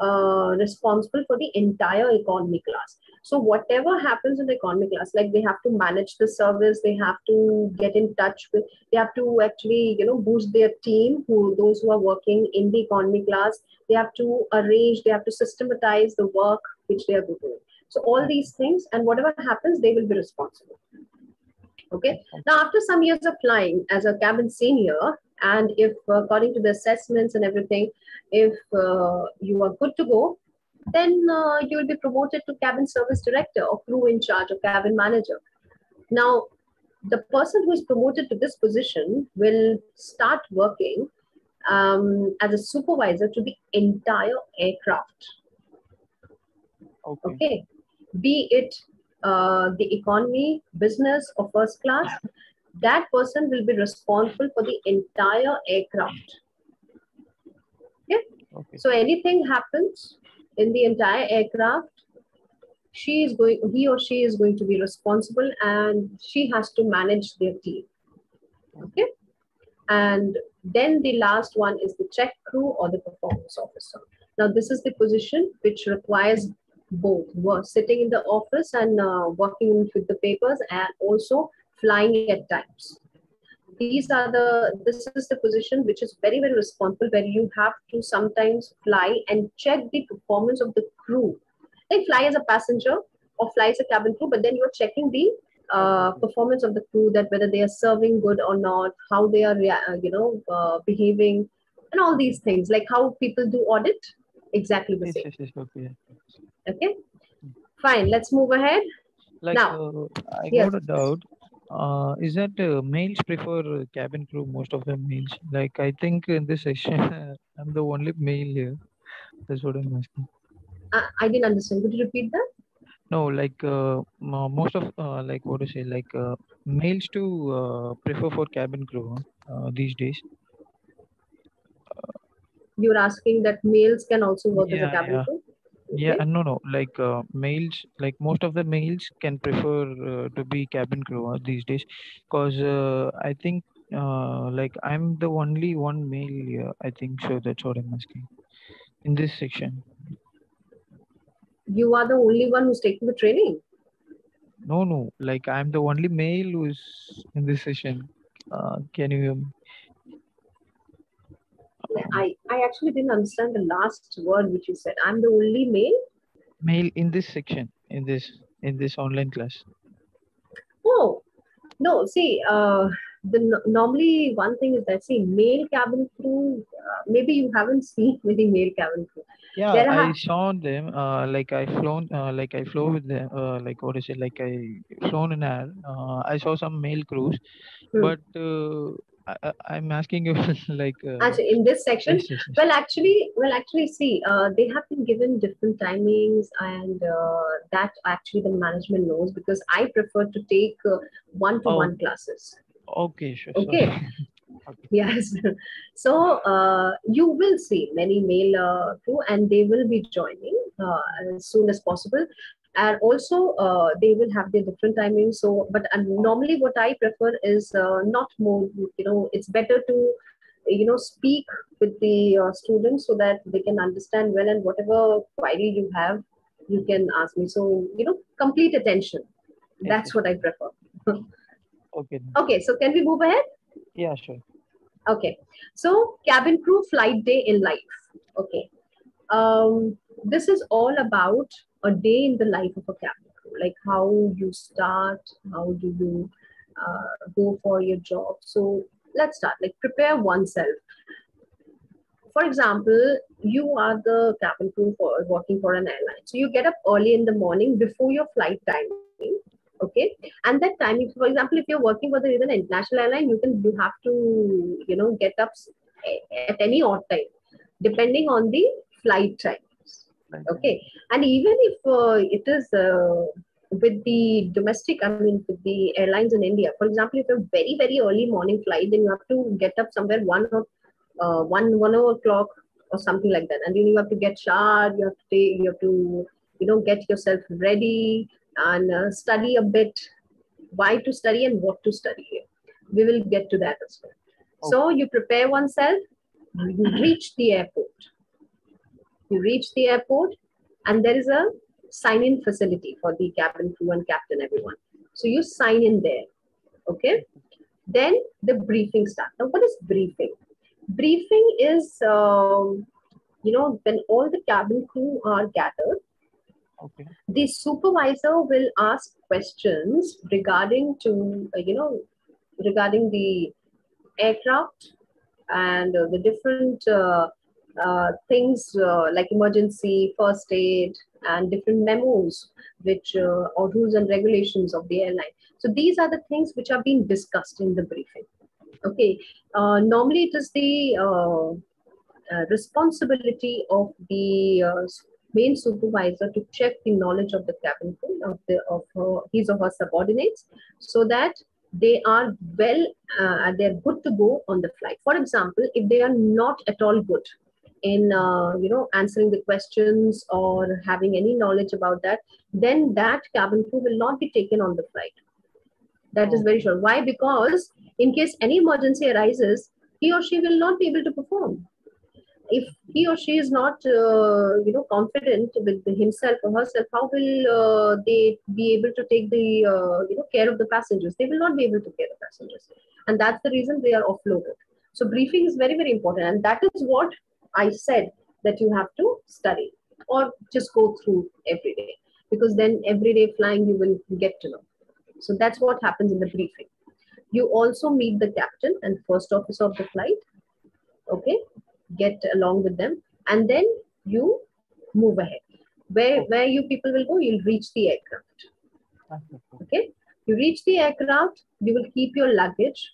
B: uh, responsible for the entire economy class. So whatever happens in the economy class, like they have to manage the service, they have to get in touch with, they have to actually, you know, boost their team, who those who are working in the economy class, they have to arrange, they have to systematize the work which they are doing. So all these things, and whatever happens, they will be responsible. Okay. Now, after some years of flying as a cabin senior, and if uh, according to the assessments and everything, if uh, you are good to go, then uh, you will be promoted to cabin service director or crew in charge or cabin manager. Now, the person who is promoted to this position will start working um, as a supervisor to the entire aircraft.
C: Okay.
B: Okay, be it uh, the economy, business, or first class, that person will be responsible for the entire aircraft.
C: Okay.
B: So anything happens in the entire aircraft, she is going, he or she is going to be responsible, and she has to manage their team. Okay, and then the last one is the check crew or the performance officer. Now this is the position which requires both work, sitting in the office and uh, working with the papers, and also flying at times. These are the this is the position which is very very responsible where you have to sometimes fly and check the performance of the crew. Like fly as a passenger or fly as a cabin crew but then you're checking the uh, performance of the crew that whether they are serving good or not how they are you know uh, behaving and all these things like how people do audit exactly the
C: Yes,
B: same
C: yes, yes, okay.
B: okay fine let's move ahead
C: Like,
B: Now,
C: uh, I
B: yes.
C: got a doubt. Uh, is that uh, males prefer uh, cabin crew? Most of them males. Like, I think in this section, [laughs] I'm the only male here. That's what I'm asking.
B: I, I didn't understand could you repeat that
C: No, like uh, most of uh, like what to say, like uh, males to uh, prefer for cabin crew uh, these days.
B: You're asking that males can also work as a
C: Yeah,
B: cabin
C: yeah.
B: crew
C: Yeah,
B: Okay.
C: and no, no, like uh, males, like most of the males can prefer uh, to be cabin crew uh, these days, because uh, I think uh, like I'm the only one male here. I think so. That's what I'm asking in this section.
B: you are the only one who's taking the training.
C: No, no, like I'm the only male who's in this session. Uh, can you?
B: I, I actually didn't understand the last word which you said. I'm the only male.
C: Male in this section, in this in this online class.
B: Oh, no. See, uh, the normally one thing is that see, male cabin crew. Uh, maybe you haven't [laughs] seen many male cabin crew.
C: Yeah,
B: There
C: I saw them. Uh, like I flown. Uh, like I flew with them. Uh, like what is it? Like I flown in air. Uh, I saw some male crews,
B: Hmm.
C: but uh, I, I'm asking you [laughs] like. Uh,
B: Actually, in this section,
C: yes, yes, yes.
B: well, actually, well, actually, see, uh, they have been given different timings, and uh, that actually the management knows because I prefer to take uh, one-to-one classes.
C: Okay, sure.
B: Okay. [laughs]
C: sorry. [laughs]
B: Yes. so uh, you will see many male uh, crew, and they will be joining uh, as soon as possible. And also, uh, they will have their different timings. So, but normally, what I prefer is uh, not more. You know, it's better to, you know, speak with the uh, students so that they can understand well, and whatever query you have, you can ask me. So, you know, complete attention. That's what I prefer. [laughs]
C: Okay.
B: Okay, so can we move ahead?
C: Yeah, sure.
B: Okay. So cabin crew flight day in life. Okay. Um, this is all about a day in the life of a cabin crew, like how you start, how do you uh, go for your job. So let's start. Like prepare oneself. For example, you are the cabin crew for working for an airline. So you get up early in the morning before your flight timing. Okay, and that time, for example, if you're working for the an international airline, you can you have to you know get up at any odd time, depending on the flight Okay, and even if uh, it is uh, with the domestic, I mean, with the airlines in India, for example, if you're very very early morning flight, then you have to get up somewhere one or uh, one one o'clock or something like that, and then you have to get showered, you have to take, you have to you know get yourself ready and uh, study a bit why to study and what to study. We will get to that as well. Okay. So you prepare oneself, you reach the airport. You reach the airport, and there is a sign in facility for the cabin crew and captain, everyone. So you sign in there. Okay. Then the briefing starts. Now, what is briefing? Briefing is, um, you know, when all the cabin crew are gathered,
C: Okay.
B: the supervisor will ask questions regarding to, uh, you know, regarding the aircraft and uh, the different uh, uh, things uh, like emergency, first aid, and different memos, which uh, or rules and regulations of the airline. So these are the things which are being discussed in the briefing. Okay, uh, normally it is the uh, uh, responsibility of the main supervisor to check the knowledge of the cabin crew of the of her, his or her subordinates, so that they are well, uh, they're good to go on the flight. For example, if they are not at all good in uh, you know answering the questions or having any knowledge about that, then that cabin crew will not be taken on the flight. That is very sure. Why? Because in case any emergency arises, he or she will not be able to perform. If he or she is not, uh, you know, confident with himself or herself, how will uh, they be able to take the, uh, you know, care of the passengers? They will not be able to care the passengers, and that's the reason they are offloaded. So briefing is very, very important, and that is what I said that you have to study or just go through every day because then every day flying you will get to know. So that's what happens in the briefing. You also meet the captain and first officer of the flight. Okay, get along with them, and then you move ahead. Where where you people will go, you'll reach the aircraft. Okay, you reach the aircraft, you will keep your luggage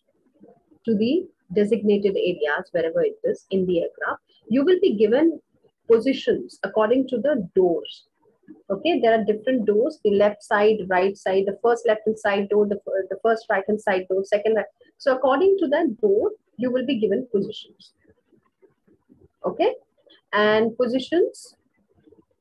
B: to the designated areas wherever it is in the aircraft. You will be given positions according to the doors. Okay there are different doors the left side right side the first left hand side door the, the first right hand side door second right. so according to that door you will be given positions. Okay and positions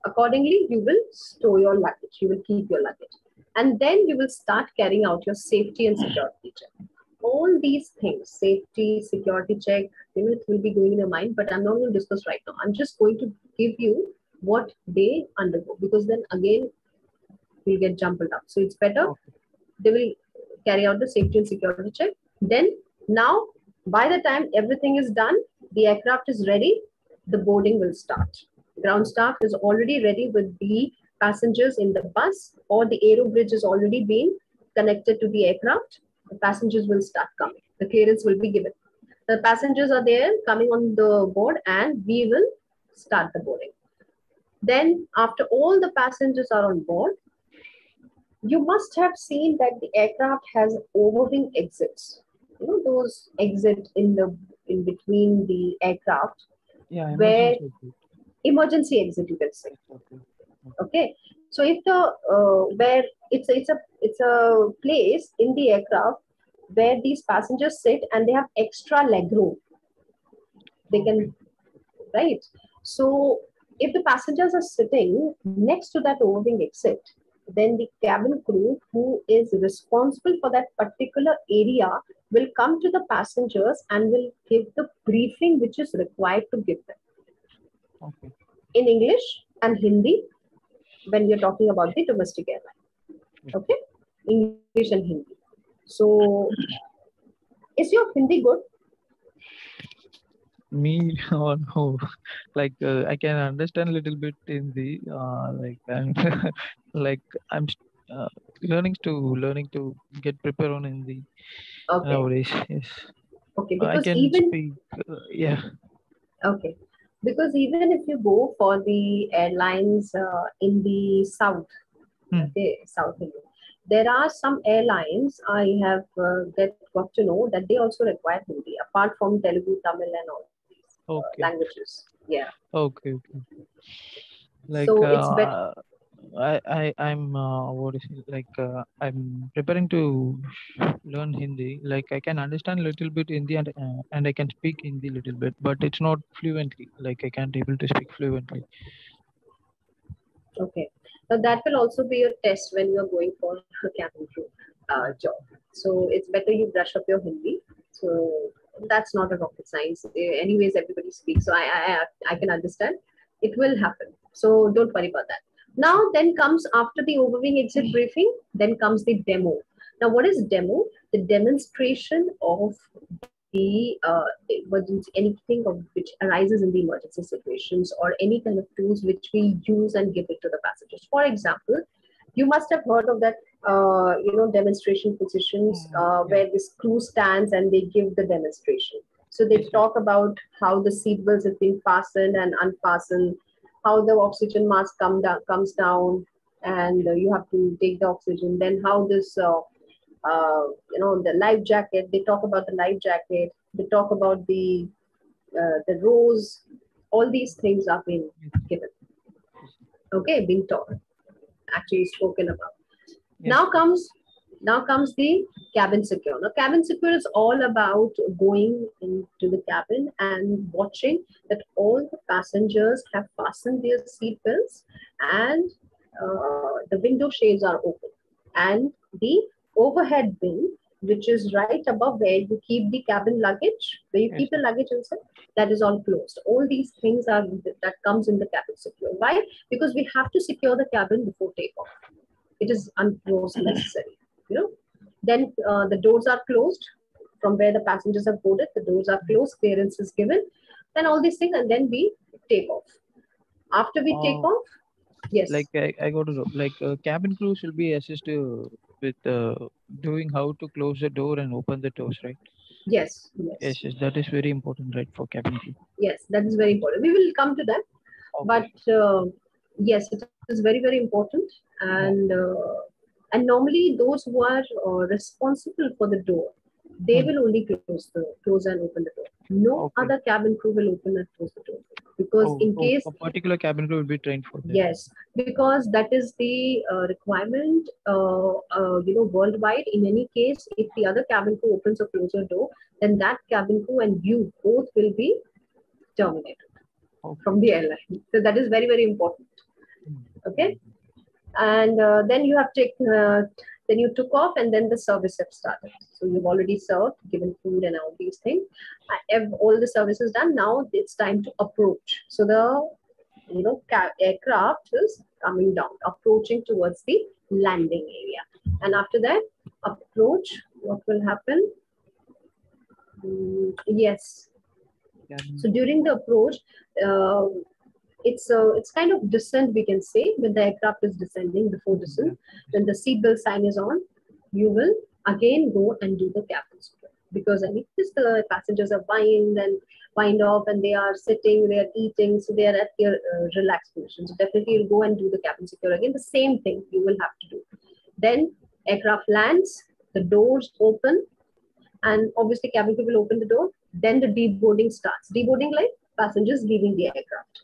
B: accordingly you will store your luggage you will keep your luggage. And then you will start carrying out your safety and security check all these things safety security check you know, it will be going in your mind but i'm not going to discuss right now i'm just going to give you what they undergo because then again you'll get jumbled up. So it's better
C: Okay.
B: they will carry out the safety and security check. Then now by the time everything is done, the aircraft is ready, the boarding will start. Ground staff is already ready with the passengers in the bus or the aero bridge is already been connected to the aircraft. The passengers will start coming. The clearance will be given. The passengers are there coming on the board and we will start the boarding. Then, after all the passengers are on board, you must have seen that the aircraft has overwing exits. You know those exit in the in between the aircraft,
C: Yeah.
B: Where-
C: emergency exit.
B: you can say.
C: Okay.
B: Okay, so if the uh, where it's it's a it's a place in the aircraft where these passengers sit and they have extra leg room. They can right. So if the passengers are sitting next to that overwing exit, then the cabin crew who is responsible for that particular area will come to the passengers and will give the briefing which is required to give them
C: Okay.
B: in English and Hindi when we are talking about the domestic airline. Okay, English and Hindi. So, is your Hindi good?
C: me [laughs] or no? Like uh, I can understand a little bit Hindi. Uh, like and [laughs] like I'm uh, learning to learning to get prepared on Hindi
B: Okay.
C: nowadays. Yes,
B: Okay.
C: I
B: Because
C: can
B: even
C: speak. Uh, yeah.
B: okay. Because even if you go for the airlines uh, in the south,
C: Hmm.
B: okay, South India, there are some airlines I have uh, get got to know that they also require Hindi apart from Telugu, Tamil, and all these uh,
C: Okay.
B: languages. Yeah.
C: Okay. Okay. Like
B: So it's
C: uh, I I I'm uh, what is it like uh, I'm preparing to learn Hindi. Like I can understand a little bit Hindi and uh, and I can speak Hindi a little bit, but it's not fluently. Like I can't able to speak fluently.
B: Okay. Now that will also be a test when you're going for a cabin crew uh, job. So it's better you brush up your Hindi. So that's not a rocket science. Anyways, everybody speaks. So I, I- I can understand. It will happen. So don't worry about that. Now then comes after the overwing exit briefing, then comes the demo. Now what is demo? The demonstration of the uh, emergency, anything of which arises in the emergency situations or any kind of tools which we use and give it to the passengers. For example, you must have heard of that, uh, you know, demonstration positions
C: Mm,
B: uh, where this crew stands and they give the demonstration. So they talk about how the seat belts have been fastened and unfastened, how the oxygen mask come down, comes down, and you have to take the oxygen. Then how this uh, uh, you know the life jacket they talk about the life jacket they talk about the uh, the rows all these things are being given okay being taught actually spoken about
C: Yes.
B: now comes now comes the cabin secure. Now cabin secure is all about going into the cabin and watching that all the passengers have fastened their seat belts and uh, the window shades are open. And the overhead bin which is right above where you keep the cabin luggage where you keep the luggage inside that is all closed. All these things are that comes in the cabin secure. Why? Because we have to secure the cabin before takeoff. It is un- necessary you know then uh, the doors are closed from where the passengers have boarded. The doors are closed clearance is given then all these things and then we take off. After we take
C: Oh.
B: off yes.
C: Like I, I got to know like uh, cabin crew should be assist uh, with uh, doing how to close the door and open the doors right?
B: Yes yes.
C: Yes yes that is very important right for cabin crew.
B: Yes that is very important. We will come to that.
C: Okay.
B: but uh, yes it is very very important. And uh, and normally those who are uh, responsible for the door they
C: Hmm.
B: will only close the close and open the door no
C: Okay.
B: other cabin crew will open and close the door because
C: oh,
B: in
C: oh,
B: case
C: a particular cabin crew will be trained for that
B: yes because that is the uh, requirement uh, uh, you know worldwide in any case if the other cabin crew opens or closes a door then that cabin crew and you both will be terminated
C: okay.
B: from the airline so that is very very important
C: Hmm.
B: okay and uh, then you have taken uh, then you took off and then the service have started. So you've already served given food and all these things. Uh, ev- all the services done. Now it's time to approach. So the you know aircraft is coming down approaching towards the landing area. And after that approach what will happen? Mm, yes. So during the approach, uh, it's a it's kind of descent we can say when the aircraft is descending before descent. When the seatbelt sign is on, you will again go and do the cabin secure because I mean this the passengers are wind and wind off and they are sitting, they are eating, so they are at their uh, relaxed position. So definitely you'll go and do the cabin secure again. The same thing you will have to do. Then aircraft lands, the doors open, and obviously cabin crew will open the door then the deboarding starts deboarding like passengers leaving the aircraft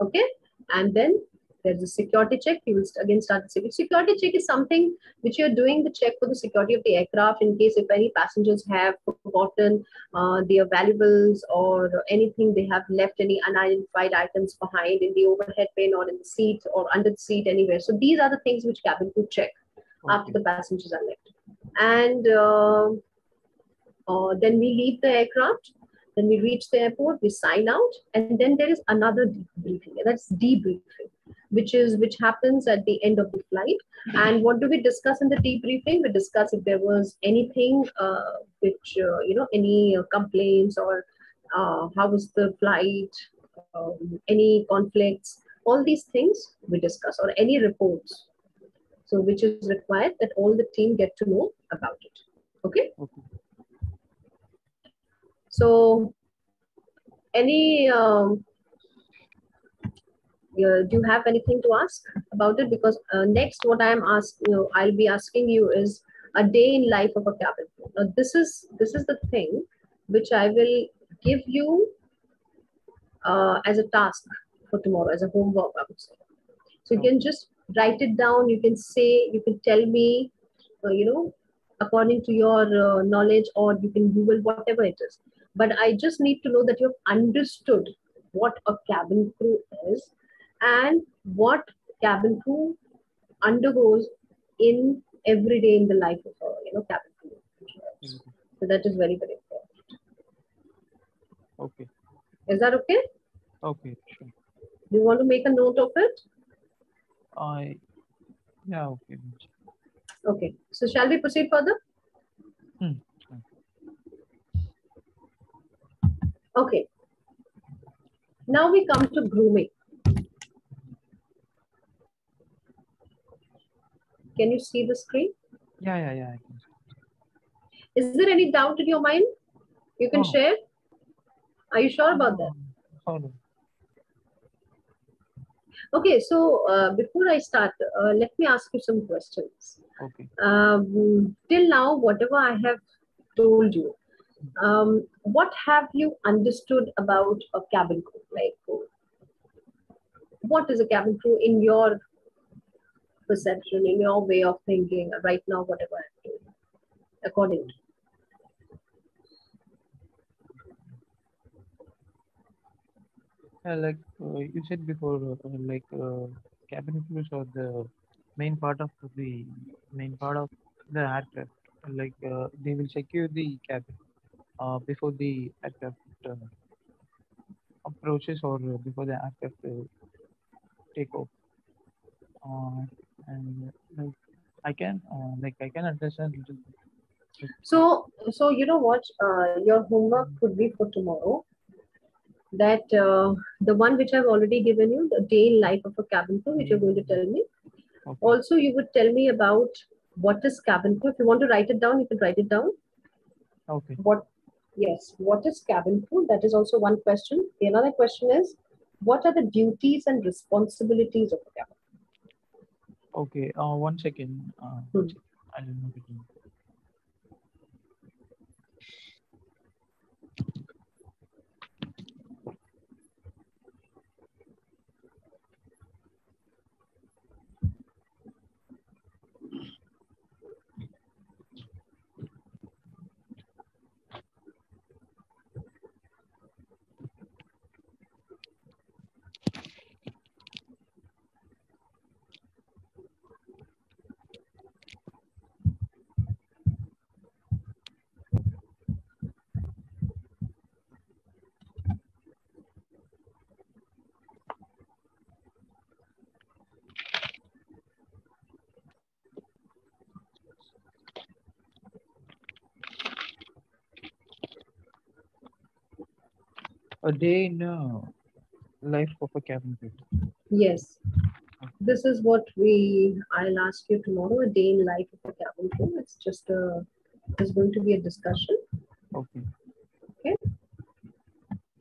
B: okay? And then there's a security check. You will again start the security security check is something which you're doing the check for the security of the aircraft in case if any passengers have forgotten uh, their valuables or anything they have left any unidentified items behind in the overhead bin or in the seat or under the seat anywhere. So these are the things which cabin crew check after the passengers are left. And uh, uh, then we leave the aircraft, then we reach the airport, we sign out, and then there is another debriefing. That's debriefing, which is which happens at the end of the flight. And what do we discuss in the debriefing? We discuss if there was anything uh, which uh, you know any complaints or uh, how was the flight, um, any conflicts, all these things we discuss, or any reports. So, which is required that all the team get to know about it. Okay.
C: Okay.
B: So, any um, do you have anything to ask about it? Because uh, next, what I am asking, you know, I'll be asking you is a day in life of a cabin crew. Now, this is this is the thing which I will give you uh, as a task for tomorrow, as a homework, I would say. So you can just write it down. You can say, you can tell me, uh, you know, according to your uh, knowledge, or you can Google whatever it is. But I just need to know that you've understood what a cabin crew is and what cabin crew undergoes in every day in the life of a you know cabin crew. Mm-hmm. So that is very very important.
C: Okay.
B: Is that okay?
C: Okay. Sure.
B: Do you want to make a note of it?
C: I. Yeah. Okay.
B: Okay. So shall we proceed further?
C: Hmm.
B: Okay. Now we come to grooming. Can you see the screen?
C: Yeah. Yeah. Yeah.
B: Is there any doubt in your mind? You can
C: No.
B: share. Are you sure about that?
C: Oh, no.
B: Okay, so uh, before I start, uh, let me ask you some questions.
C: Okay.
B: Um, till now, whatever I have told you, um, what have you understood about a cabin crew? Like, what is a cabin crew in your perception, in your way of thinking right now, whatever according to
C: Yeah, like uh, you said before, uh, like uh, cabin crews are the main part of the main part of the aircraft. Like uh, they will secure the cabin uh, before the aircraft uh, approaches or before the aircraft uh, take off. Uh, and like I can uh, like I can understand.
B: So, so you know what? Uh, your homework could be for tomorrow. That uh, the one which I've already given you, the day in life of a cabin crew, which you're going to tell me.
C: Okay.
B: Also, you would tell me about what is cabin crew. If you want to write it down, you can write it down.
C: Okay.
B: What? Yes. What is cabin crew? That is also one question. The another question is, what are the duties and responsibilities of a cabin?
C: Okay. Uh, one second. Uh,
B: Hmm.
C: I don't know. A day in uh, life of a cabin crew.
B: Yes. This is what we. I'll ask you tomorrow. A day in life of a cabin crew. It's just a. there's going to be a discussion.
C: Okay. Okay.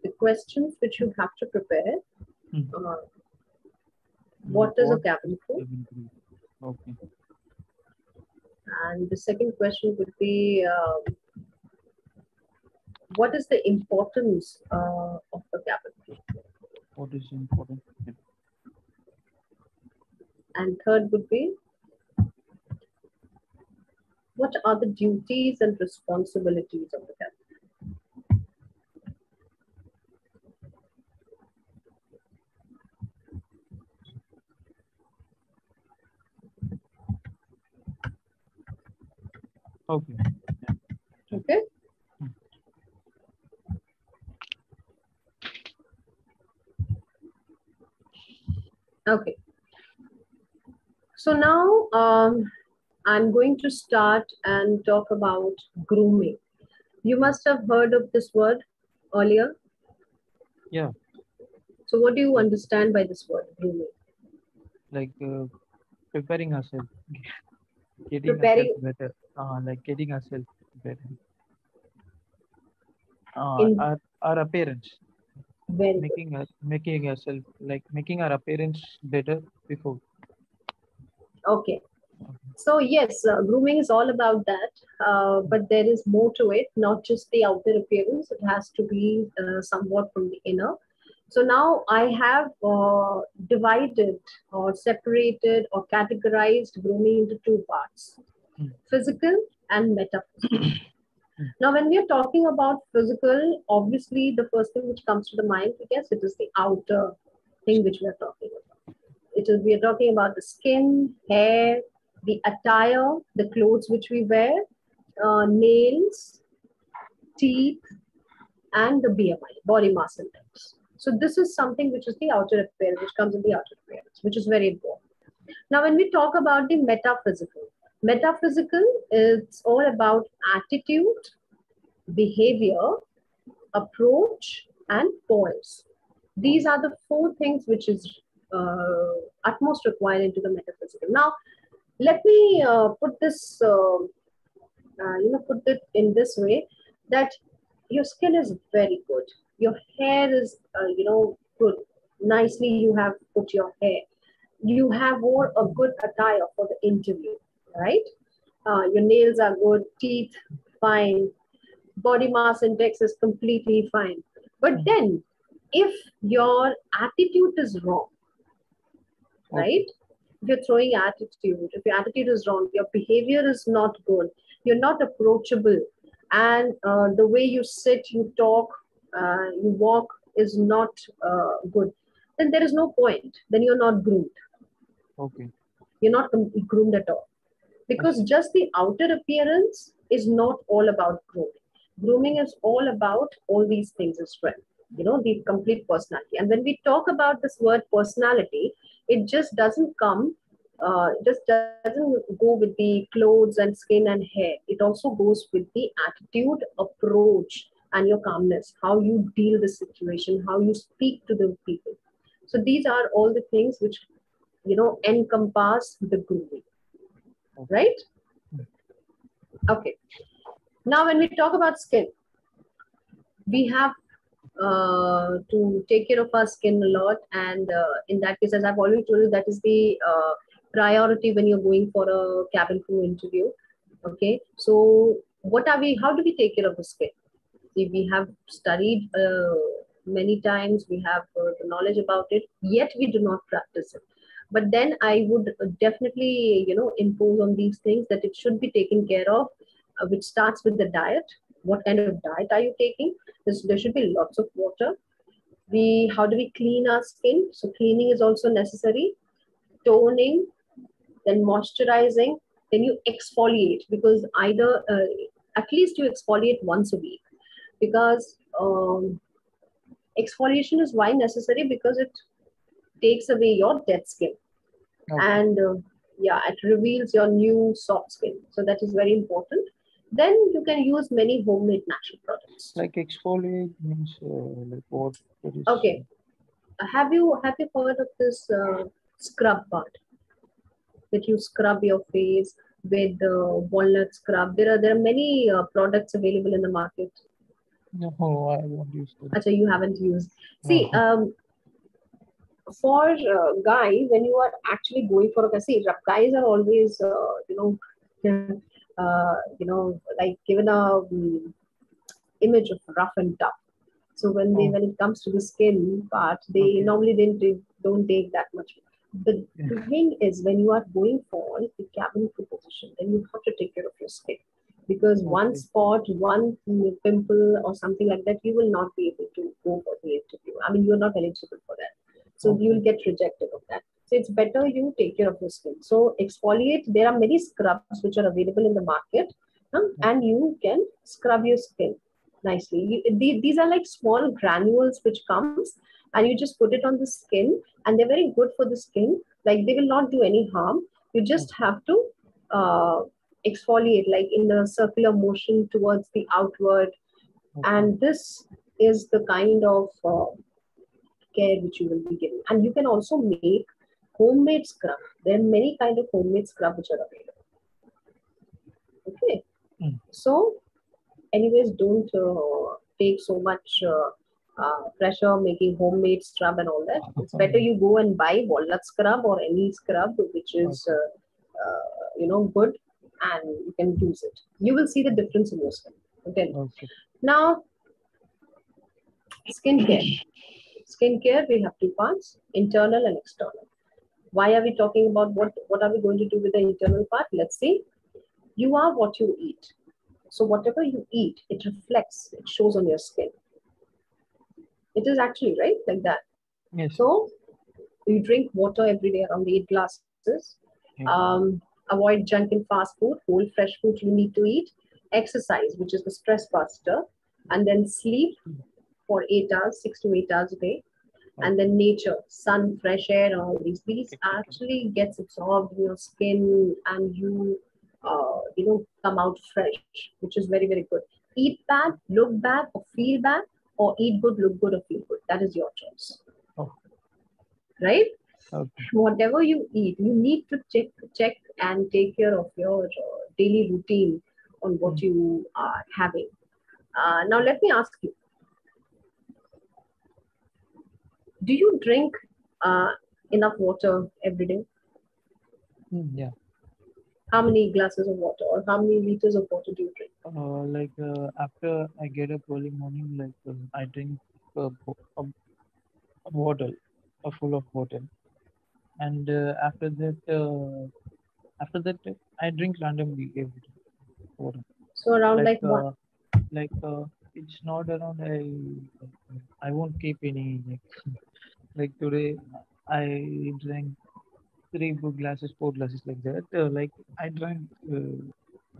B: The questions which you have to prepare.
C: Hmm.
B: Uh, what is a cabin crew?
C: cabin crew? Okay.
B: And the second question would be, um, what is the importance uh,
C: What is important? Yeah.
B: And third would be, what are the duties and responsibilities of the cabin?
C: Okay.
B: Okay. Okay. So now um, I'm going to start and talk about grooming. You must have heard of this word earlier,
C: Yeah.
B: So what do you understand by this word, grooming?
C: like uh, preparing ourselves, [laughs] getting
B: Preparing-
C: ourselves better, uh, like getting ourselves better. Uh,
B: In-
C: our, our appearance,
B: Very good.
C: making us making ourselves like making our appearance better before.
B: Okay. So yes, uh, grooming is all about that, uh, but there is more to it. Not just the outer appearance; it has to be uh, somewhat from the inner. So now I have uh, divided or separated or categorized grooming into two parts:
C: Hmm.
B: physical and metaphysical. Now, when we are talking about physical, obviously the first thing which comes to the mind, I guess, it is the outer thing which we are talking about. It is we are talking about the skin, hair, the attire, the clothes which we wear, uh, nails, teeth, and the BMI, body mass index. So this is something which is the outer appearance, which comes in the outer appearance, which is very important. Now, when we talk about the metaphysical, metaphysical is all about attitude, behavior, approach, and poise. These are the four things which is uh, utmost required into the metaphysical. Now, let me uh, put this, uh, uh, you know, put it in this way that your skin is very good. Your hair is, uh, you know, good. Nicely, you have put your hair. You have wore a good attire for the interview, right? Uh, your nails are good, teeth fine, body mass index is completely fine. But then, if your attitude is wrong, right? If you're throwing attitude, if your attitude is wrong, your behavior is not good, you're not approachable, and uh, the way you sit, you talk, uh, you walk is not uh, good, then there is no point. Then you're not groomed.
C: Okay.
B: You're not groomed at all. Because just the outer appearance is not all about grooming. Grooming is all about all these things as well. You know, the complete personality. And when we talk about this word personality, it just doesn't come uh, just doesn't go with the clothes and skin and hair it also goes with the attitude approach and your calmness how you deal the situation how you speak to the people so these are all the things which you know encompass the grooming right? Okay. Now when we talk about skin we have uh, to take care of our skin a lot and uh, in that case as i've already told you that is the uh, priority when you're going for a cabin crew interview. Okay? So what are we how do we take care of the skin? See, we have studied uh, many times we have uh, the knowledge about it yet we do not practice it but then i would definitely you know impose on these things that it should be taken care of uh, which starts with the diet. What kind of diet are you taking? There should be lots of water. We how do we clean our skin? So cleaning is also necessary. Toning then moisturizing then you exfoliate because either uh, at least you exfoliate once a week because um, exfoliation is why necessary because it takes away your dead skin
C: Okay.
B: and uh, yeah it reveals your new soft skin so that is very important then you can use many homemade natural products
C: Like exfoliate means uh, like what? is,
B: Okay. have you have you heard of this uh, scrub part that you scrub your face with the walnut scrub there are there are many uh, products available in the market
C: No, I won't use that.
B: You haven't used see
C: No.
B: um for uh, guy when you are actually going for a see guys are always uh, you know [laughs] uh, you know like given a um, image of rough and tough so when they
C: Oh.
B: when it comes to the skin part they
C: Okay.
B: normally didn't don't take that much the,
C: Yeah.
B: the thing is when you are going for the cabin crew position then you have to take care of your skin because one spot one pimple or something like that you will not be able to go for the interview i mean you're not eligible for that so
C: Okay.
B: you'll get rejected of that. So it's better you take care of your skin. So exfoliate. There are many scrubs which are available in the market huh, and you can scrub your skin nicely. You, the- these are like small granules which comes and you just put it on the skin and they're very good for the skin. Like they will not do any harm. You just have to uh, exfoliate like in a circular motion towards the outward. And this is the kind of uh, care which you will be giving. And you can also make homemade scrub. There are many kind of homemade scrub which are available. Okay.
C: Mm.
B: So, anyways, don't uh, take so much uh, uh, pressure making homemade scrub and all that. It's better you go and buy walnut scrub or any scrub which is, uh, uh, you know, good and you can use it. You will see the difference in your skin. Okay.
C: Okay.
B: Now, skincare. Skincare, we have two parts, internal and external. Why are we talking about what, what are we going to do with the internal part? Let's see. You are what you eat. So whatever you eat, it reflects, it shows on your skin. It is actually, right? Like that.
C: Yes.
B: So you drink water every day around eight glasses. Um, avoid junk and fast food, whole fresh food you need to eat. Exercise, which is the stress buster, and then sleep for eight hours, six to eight hours a day. And then nature, sun, fresh air, all these. These actually gets absorbed in your skin and you uh, you know, come out fresh, which is very, very good. Eat bad, look bad, or feel bad, or eat good, look good, or feel good. That is your choice.
C: Oh.
B: Right?
C: Okay.
B: Whatever you eat, you need to check, check and take care of your uh, daily routine on what
C: Mm.
B: you are having. Uh, now, let me ask you Do you drink uh, enough water every day?
C: Mm, yeah.
B: How many glasses of water or how many liters of water do you drink?
C: Uh, like uh, after I get up early morning, like uh, I drink a, a, a bottle, a full of bottle, and uh, after that, uh, after that I drink randomly every day water.
B: So, around like, one.
C: uh, like uh, it's not around. I I won't keep any like [laughs] like today I drank three good glasses, four glasses like that. Uh, like I drank uh,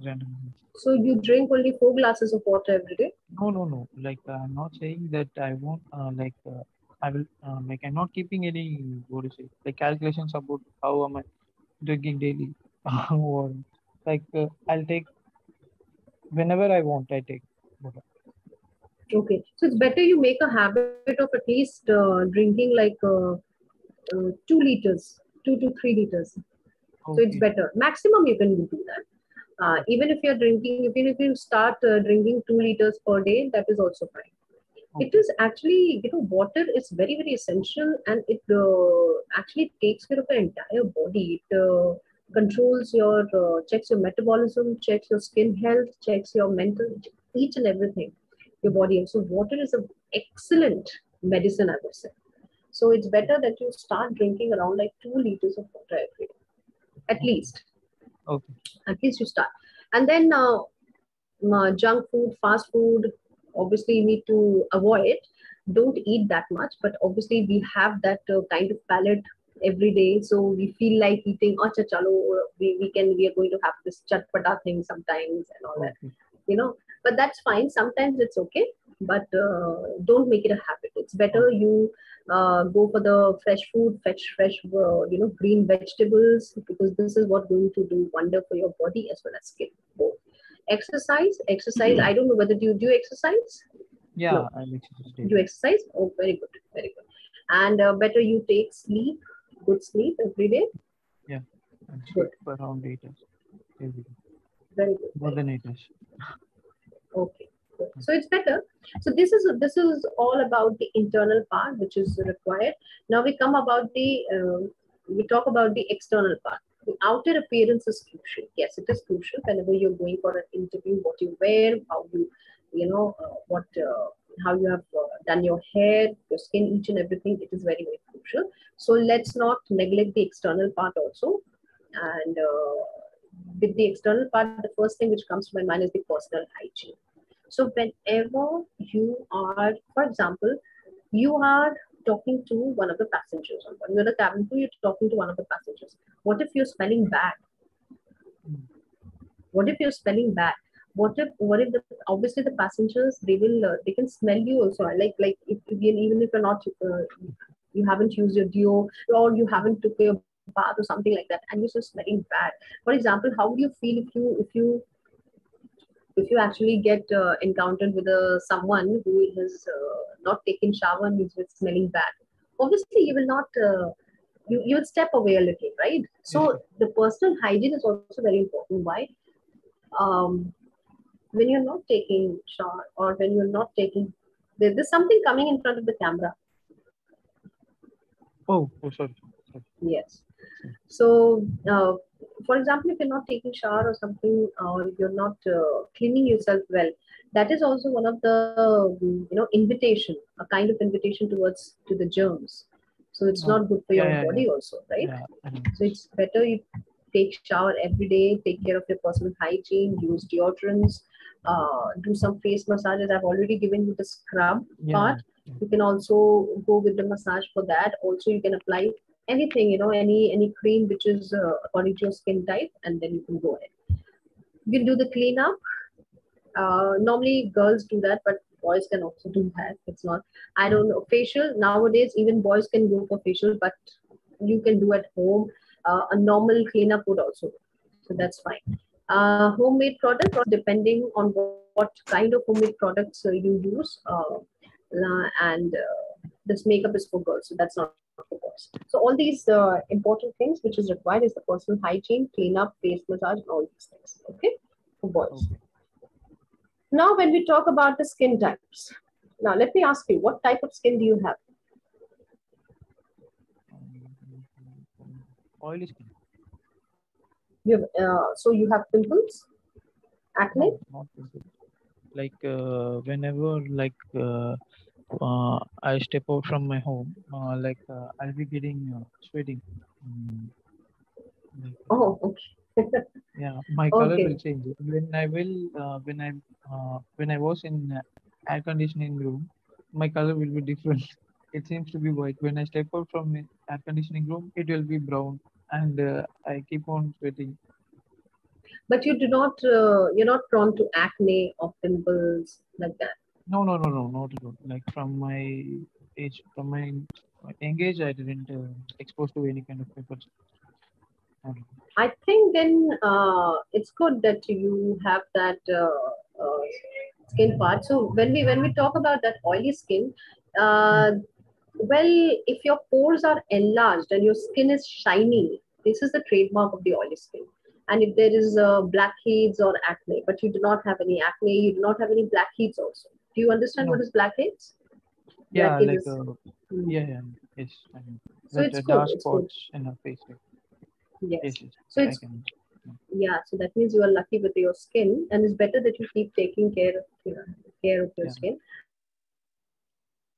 C: randomly.
B: So you drink only four glasses of water every day?
C: No, no, no. Like I'm not saying that I won't. Uh, like uh, I will. Uh, like I'm not keeping any what to say like calculations about how am I drinking daily [laughs] or like uh, I'll take whenever I want. I take water.
B: Okay. So it's better you make a habit of at least uh, drinking like uh, uh, two liters, two to three liters. So it's better. Maximum you can do that. Uh, even if you're drinking, even if you start uh, drinking two liters per day, that is also fine. It
C: Okay.
B: is actually, you know, water is very, very essential and it uh, actually takes care of the entire body. It uh, controls your, uh, checks your metabolism, checks your skin health, checks your mental, each and everything, your body. So water is an excellent medicine, I would say. So it's better that you start drinking around like two liters of water every day, at least
C: Okay.
B: at least you start and then uh, junk food fast food obviously you need to avoid don't eat that much but obviously we have that uh, kind of palate every day so we feel like eating acha chalo we, we can we are going to have this chatpata thing sometimes and all that you know but that's fine. Sometimes it's okay. But uh, don't make it a habit. It's better you uh, go for the fresh food fresh fresh uh, you know green vegetables because this is what going to do wonder for your body as well as skin. Both. Exercise exercise. I don't know whether do you do exercise?
C: Yeah,
B: No.
C: I
B: do you exercise? Oh very good very good. And uh, better you take sleep good sleep every day?
C: I
B: Good.
C: around eight hours every day.
B: very good.
C: More than eight hours.
B: Okay. So it's better. So this is this is all about the internal part which is required. Now we come about the um, we talk about the external part. The outer appearance is crucial. Yes, it is crucial. Whenever you're going for an interview, what you wear, how you you know uh, what uh, how you have uh, done your hair, your skin, each and everything. It is very very crucial. So let's not neglect the external part also. And uh, with the external part, the first thing which comes to my mind is the personal hygiene. So whenever you are, for example, you are talking to one of the passengers you're the cabin crew, you're talking to one of the passengers. What if you're smelling bad? What if you're smelling bad? What if what if the obviously the passengers they will uh, they can smell you also like like if even if you're not uh, you haven't used your deo or you haven't took your bath or something like that and you're just smelling bad. For example, how would you feel if you if you if you actually get uh, encountered with a someone who has uh, not taken shower and is just smelling bad? Obviously you will not uh, you you will step away a little right? So the personal hygiene is also very important. Why? Um, when you're not taking shower or when you're not taking there, there's something coming in front of the camera.
C: Oh, oh, sorry. sorry.
B: yes so uh, for example if you're not taking shower or something or you're not uh, cleaning yourself well that is also one of the um, you know invitation a kind of invitation towards to the germs. So it's
C: Oh,
B: not good for
C: yeah,
B: your
C: yeah,
B: body also right?
C: Yeah,
B: so it's better you take shower every day take care of your personal hygiene use deodorants uh, do some face massages. I've already given you the scrub
C: Yeah,
B: part. you can also go with the massage for that. Also you can apply anything you know any any cream which is uh, according to your skin type and then you can go ahead. You can do the cleanup. Uh, normally girls do that but boys can also do that. It's not i don't know. Facial nowadays even boys can go for facial but you can do at home. Uh, a normal cleanup would also so that's fine. Uh, homemade product or depending on what, kind of homemade products uh, you use uh, and uh, this makeup is for girls so that's not so all these uh, important things which is required is the personal hygiene cleanup face massage and all these things okay for boys
C: Okay.
B: now when we talk about the skin types now let me ask you what type of skin do you have
C: Oily skin.
B: you have, uh, so you have pimples acne
C: No, not. Like uh, whenever like uh, uh, I step out from my home, uh, like uh, I'll be getting uh, sweating. Mm, like,
B: oh okay [laughs]
C: yeah, my color
B: Okay.
C: will change. When I will, uh, when I uh, when I was in uh, air conditioning room, my color will be different. [laughs] It seems to be white. When I step out from air conditioning room, it will be brown, and uh, I keep on sweating.
B: but you do not uh, you're not prone to acne or pimples like that
C: No, no, no, no, not at all. Like from my age, from my young age, I didn't uh, expose to any kind of at all.
B: I think then uh, it's good that you have that uh, uh, skin part. So when we when we talk about that oily skin, uh, well, if your pores are enlarged and your skin is shiny, this is the trademark of the oily skin. And if there is uh, blackheads or acne, but you do not have any acne, you do not have any blackheads also. Do you understand what
C: No.
B: is blackheads?
C: Yeah,
B: Blackhead
C: like
B: is-
C: uh,
B: Hmm.
C: yeah, yeah, yes. I mean,
B: So it's good,
C: dark
B: it's
C: spots in her face.
B: Yes.
C: Yes.
B: So it's
C: can.
B: yeah so that means you are lucky with your skin and it's better that you keep taking care of you know, care of your
C: Yeah.
B: skin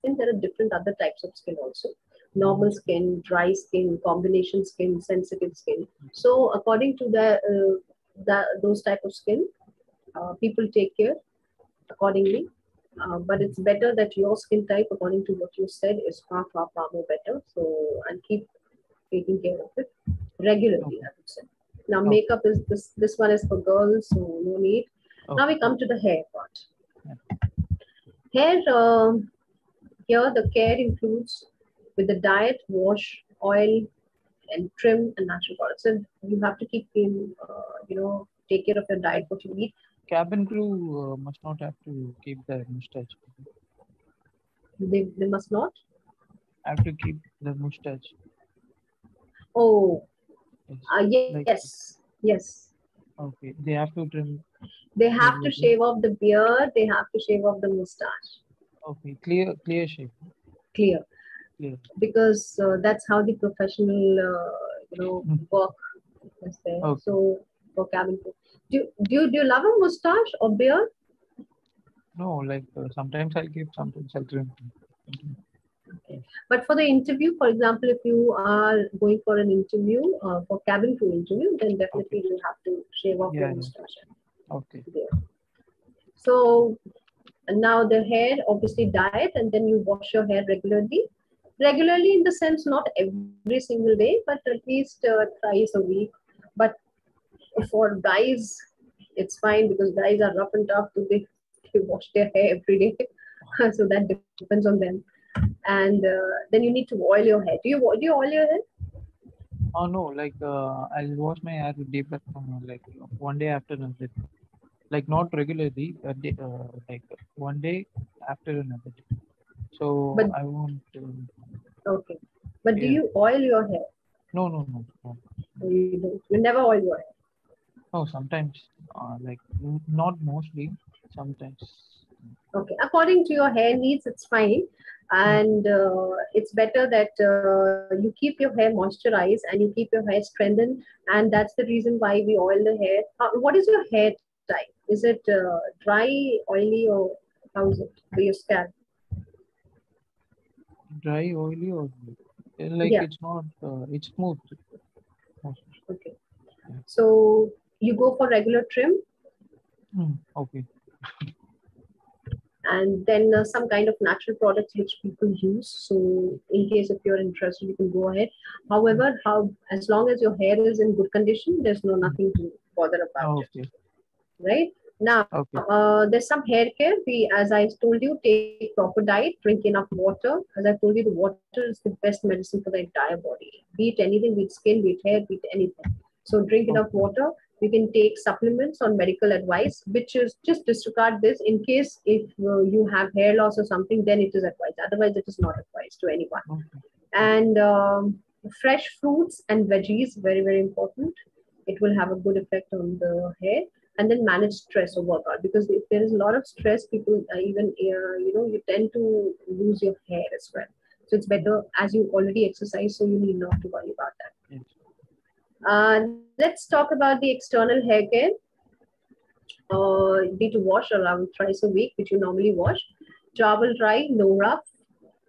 B: then there are different other types of skin also normal skin dry skin combination skin sensitive skin so according to the, uh, the those type of skin uh, people take care accordingly uh, but it's better that your skin type according to what you said is far far far more better. So and keep taking care of it regularly i would say. Now
C: Okay.
B: makeup is this this one is for girls so no need. Now we come to the hair part. Hair um, here the care includes with the diet wash oil and trim and natural products. So you have to keep in uh, you know take care of your diet what you eat
C: Cabin crew uh, must not have to keep their mustache.
B: they, they must not
C: Have to keep the mustache.
B: oh
C: Yes.
B: uh, ye-
C: Like-
B: yes yes
C: Okay. They have to trim.
B: they have to shave off the beard they have to shave off the mustache
C: Okay. Clear, clear shape.
B: clear
C: Clear.
B: because uh, that's how the professional uh, you know
C: Mhm.
B: work.
C: Okay.
B: So for cabin crew, do you, do you do you love a mustache or beard?
C: No, like uh, sometimes I'll keep, sometimes I'll trim.
B: But for the interview, for example, if you are going for an interview uh, for cabin crew interview, then definitely you have to shave off
C: Yeah,
B: your
C: yeah.
B: mustache.
C: Okay.
B: There. So now the hair, obviously diet, and then you wash your hair regularly. Regularly in the sense not every single day, but at least uh, thrice a week. But for guys, it's fine because guys are rough and tough to they, they wash their hair every day. [laughs] so that depends on them. And uh, then you need to oil your hair. Do you do you oil your hair?
C: Oh no, like uh, I'll wash my hair deeper, uh, like one day after another. Like not regularly, a day, uh, like one day after another. So
B: But-
C: I won't. Uh,
B: Okay. But do you oil your hair?
C: No, no, no, no.
B: You don't. You never oil your hair.
C: Oh, sometimes, uh, like not mostly. Sometimes.
B: Okay. According to your hair needs, it's fine. And uh, it's better that uh, you keep your hair moisturized and you keep your hair strengthened. And that's the reason why we oil the hair. Uh, what is your hair type? Is it uh, dry, oily, or how is it for your scalp?
C: Dry, oily, or like
B: Yeah.
C: it's not. Uh, it's smooth.
B: Okay. So you go for regular trim
C: Hmm, okay.
B: and then uh, some kind of natural products which people use. So in case if you're interested, you can go ahead. However, how as long as your hair is in good condition, there's no nothing to bother about, it,
C: Okay.
B: right? Now,
C: Okay.
B: uh, there's some hair care. We, as I told you, take proper diet, drink enough water. As I told you, the water is the best medicine for the entire body. Be it anything, be it skin, be it hair, be it anything. So drink enough water. You can take supplements on medical advice, which is just disregard this in case if uh, you have hair loss or something, then it is advised. Otherwise, it is not advised to anyone.
C: Okay.
B: And um, fresh fruits and veggies, very, very important. It will have a good effect on the hair. And then manage stress or workout because if there is a lot of stress, people uh, even, uh, you know, you tend to lose your hair as well. So it's better as you already exercise, so you need not to worry about that. Uh, let's talk about the external hair care. Uh, you need to wash around thrice a week, which you normally wash. Towel dry, no rough,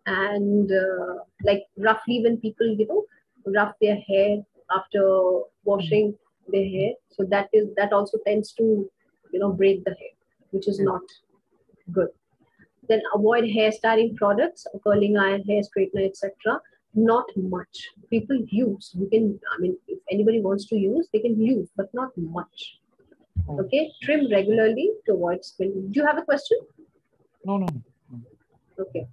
B: and uh, like roughly when people you know rough their hair after washing their hair, so that is that also tends to you know break the hair, which is not good. Then avoid hairstyling products, curling iron, hair straightener, etc. Not much. People use. You can. I mean, if anybody wants to use, they can use, but not much.
C: Oh,
B: Okay. Trim regularly to avoid spin. Do you have a question?
C: No, no, no.
B: Okay.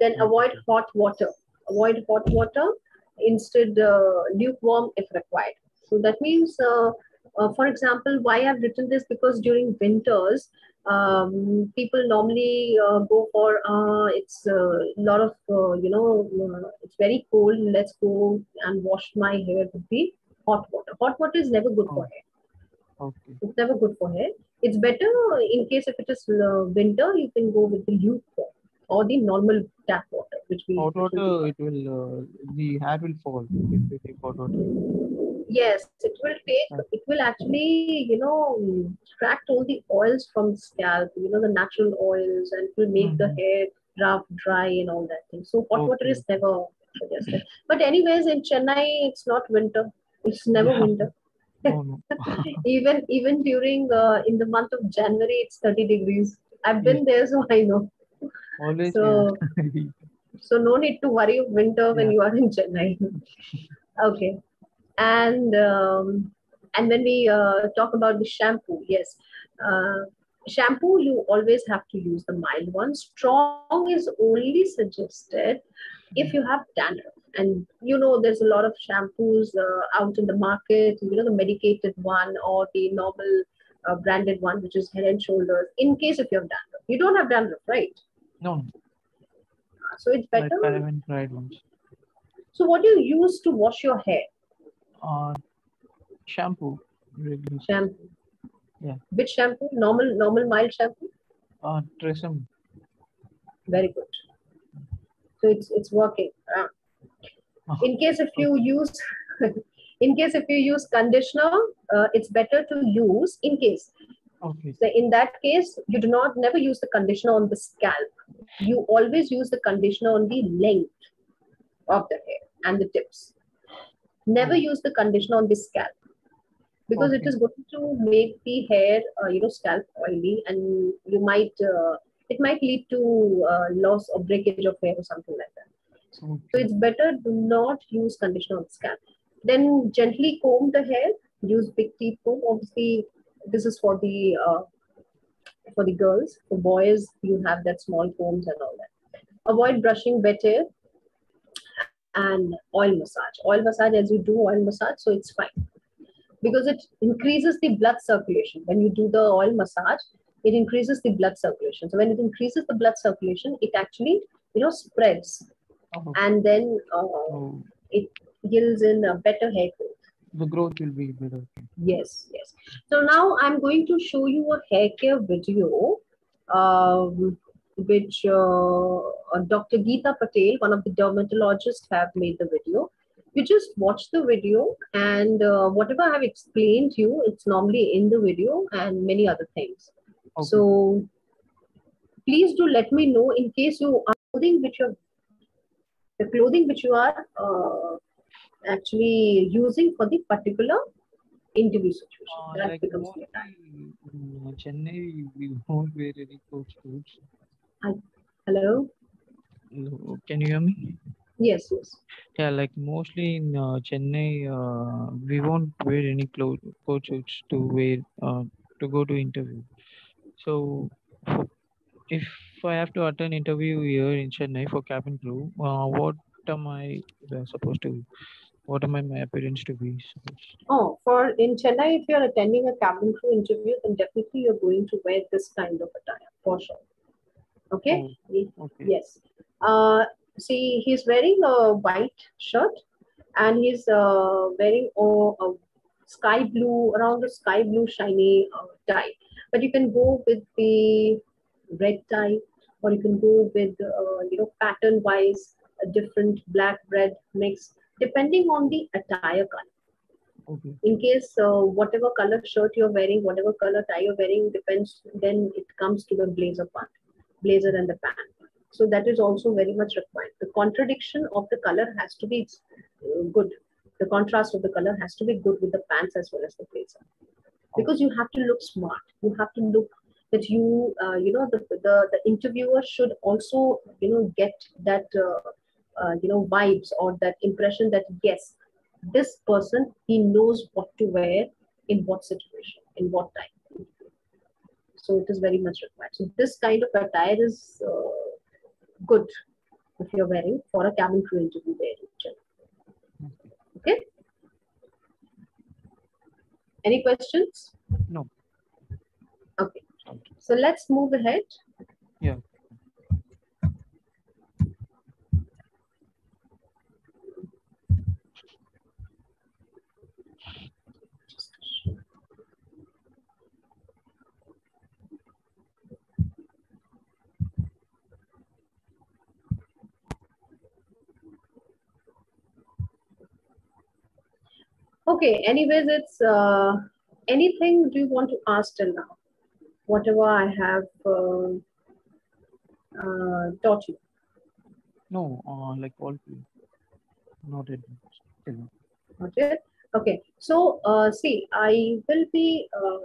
B: Then avoid hot water. Avoid hot water. Instead, uh, lukewarm if required. So that means, uh, uh, for example, why I've written this because during winters, um, people normally uh, go for uh, it's a lot of uh, you know uh, it's very cold. Let's go and wash my hair with the hot water. Hot water is never good for
C: Oh.
B: hair.
C: Okay.
B: It's never good for hair. It's better in case if it is uh, winter, you can go with the lukewarm or the normal tap water, which we
C: Hot water, it will, uh, the hair will fall if we take hot water.
B: Yes, it will take, it will actually, you know, extract all the oils from the scalp, you know, the natural oils, and it will make the
C: Mhm.
B: hair rough, dry, and all that thing. So hot water is never suggested. But anyways, in Chennai, it's not winter. It's never
C: Yeah.
B: winter.
C: No, no. [laughs]
B: Even even during uh, in the month of January, it's 30 degrees. I've been there, so I know.
C: Always.
B: So so no need to worry of winter when
C: Yeah.
B: you are in Chennai. [laughs] okay, and um, and when we uh, talk about the shampoo, yes, uh, shampoo you always have to use the mild one. Strong is only suggested if you have dandruff, and you know there's a lot of shampoos uh, out in the market. You know the medicated one or the normal. Uh, branded one, which is head and shoulders. In case if you have dandruff, you don't have dandruff, right?
C: No.
B: So it's
C: Like
B: better.
C: I haven't tried once.
B: So what do you use to wash your hair?
C: Uh, shampoo. Regular.
B: Shampoo.
C: Yeah.
B: Which shampoo? Normal, normal mild shampoo.
C: Uh, Tresemme.
B: Very good. So it's it's working. Uh,
C: Oh,
B: in case if you use, [laughs] in case if you use conditioner, uh, it's better to use. In case,
C: Okay.
B: so in that case, you do not never use the conditioner on the scalp. You always use the conditioner on the length of the hair and the tips. Never
C: Oh.
B: use the conditioner on the scalp because it
C: Okay.
B: is going to make the hair, uh, you know, scalp oily, and you might uh, it might lead to uh, loss or breakage of hair or something like that. So it's better do not use conditioner on the scalp. Then gently comb the hair. Use big teeth comb. Obviously, this is for the uh, for the girls. For boys, you have that small combs and all that. Avoid brushing wet hair and oil massage. Oil massage, as you do oil massage, so it's fine because it increases the blood circulation. When you do the oil massage, it increases the blood circulation. So when it increases the blood circulation, it actually you know spreads
C: Oh,
B: and then uh,
C: oh,
B: yields in a better hair growth.
C: The growth will be better.
B: Yes, yes. So now I'm going to show you a hair care video, um, which uh, uh, Dr. Geeta Patel, one of the dermatologists, have made the video. You just watch the video, and uh, whatever I have explained to you, it's normally in the video and many other things.
C: Okay.
B: So please do let me know in case you are clothing which you the clothing which you are uh, actually using for the particular interview situation.
C: Uh,
B: that
C: like
B: becomes
C: mostly
B: time.
C: in uh, Chennai, we won't wear any coat suits.
B: Hello?
C: Can you hear me?
B: Yes, yes.
C: Yeah, like mostly in uh, Chennai, uh, we won't wear any clothes, coat suits to wear uh, to go to interview. So, if I have to attend interview here in Chennai for cabin crew, uh, what am I uh, supposed to? What am I my appearance to be?
B: Oh, for in Chennai, if you're attending a cabin crew interview, then definitely you're going to wear this kind of attire for sure. Okay?
C: Oh, okay.
B: Yes. Uh, see, he's wearing a white shirt and he's uh, wearing a, a sky blue, around the sky blue shiny uh, tie. But you can go with the red tie or you can go with, uh, you know, pattern wise, a different black red mix, depending on the attire color
C: Okay.
B: in case uh, whatever color shirt you're wearing, whatever color tie you're wearing depends, then it comes to the blazer part, blazer and the pant. So that is also very much required. The contradiction of the color has to be uh, good. The contrast of the color has to be good with the pants as well as the blazer, because you have to look smart. You have to look that you, uh, you know, the, the the interviewer should also, you know, get that, uh, uh, you know, vibes or that impression that yes, this person he knows what to wear in what situation in what time so it is very much required so this kind of attire is uh, good if you're wearing for a cabin crew interview there okay any questions
C: No.
B: okay
C: Okay.
B: so let's move ahead
C: Yeah.
B: Okay anyways it's uh, anything do you want to ask till now whatever i have uh, uh, taught you
C: No, uh, like all three. Not yet. Still.
B: Okay. Okay. So, uh, see, I will be, uh,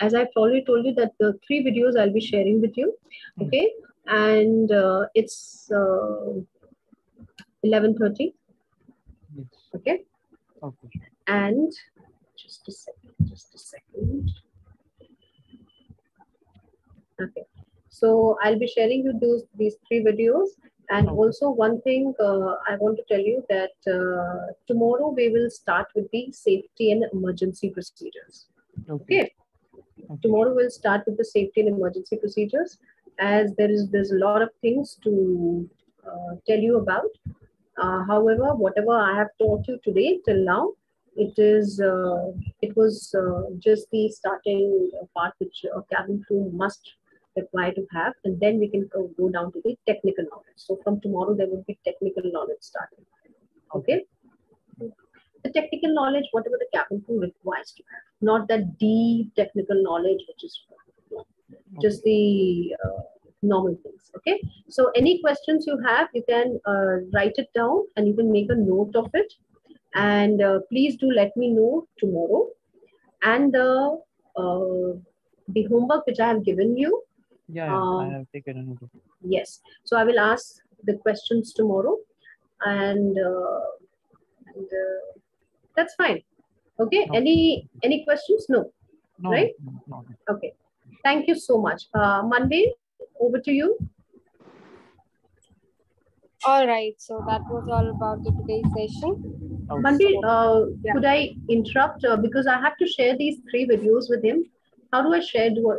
B: as I've already told you, that the three videos I'll be sharing with you.
C: Mm.
B: Okay. And uh, it's uh, 11.30.
C: Yes.
B: Okay.
C: Okay.
B: And just a second, just a second. Okay. So I'll be sharing you those these three videos. And also one thing uh, I want to tell you that uh, tomorrow we will start with the safety and emergency procedures.
C: Okay.
B: Okay. Tomorrow we'll start with the safety and emergency procedures as there is there's a lot of things to uh, tell you about. Uh, however, whatever I have taught you today till now, it is uh, it was uh, just the starting part which a cabin crew must require to have, and then we can go, go down to the technical knowledge. So from tomorrow there will be technical knowledge starting. Okay. The technical knowledge, whatever the cabin crew requires to have, not that deep technical knowledge which is just the uh, normal things. Okay. So any questions you have, you can uh, write it down and you can make a note of it. And uh, please do let me know tomorrow. And uh, uh, the homework which I have given you,
C: Yeah, yeah, I
B: Um,
C: have taken a note
B: yes. So I will ask the questions tomorrow, and, uh, and uh, that's fine. Okay.
C: No.
B: Any any questions? No.
C: No,
B: Right?
C: no, no, no.
B: Okay. Thank you so much. Uh, Monday, over to you.
A: All right. So that was all about the today's session.
B: Monday, uh,
A: Yeah.
B: could I interrupt uh, because I have to share these three videos with him? How do I share? Do,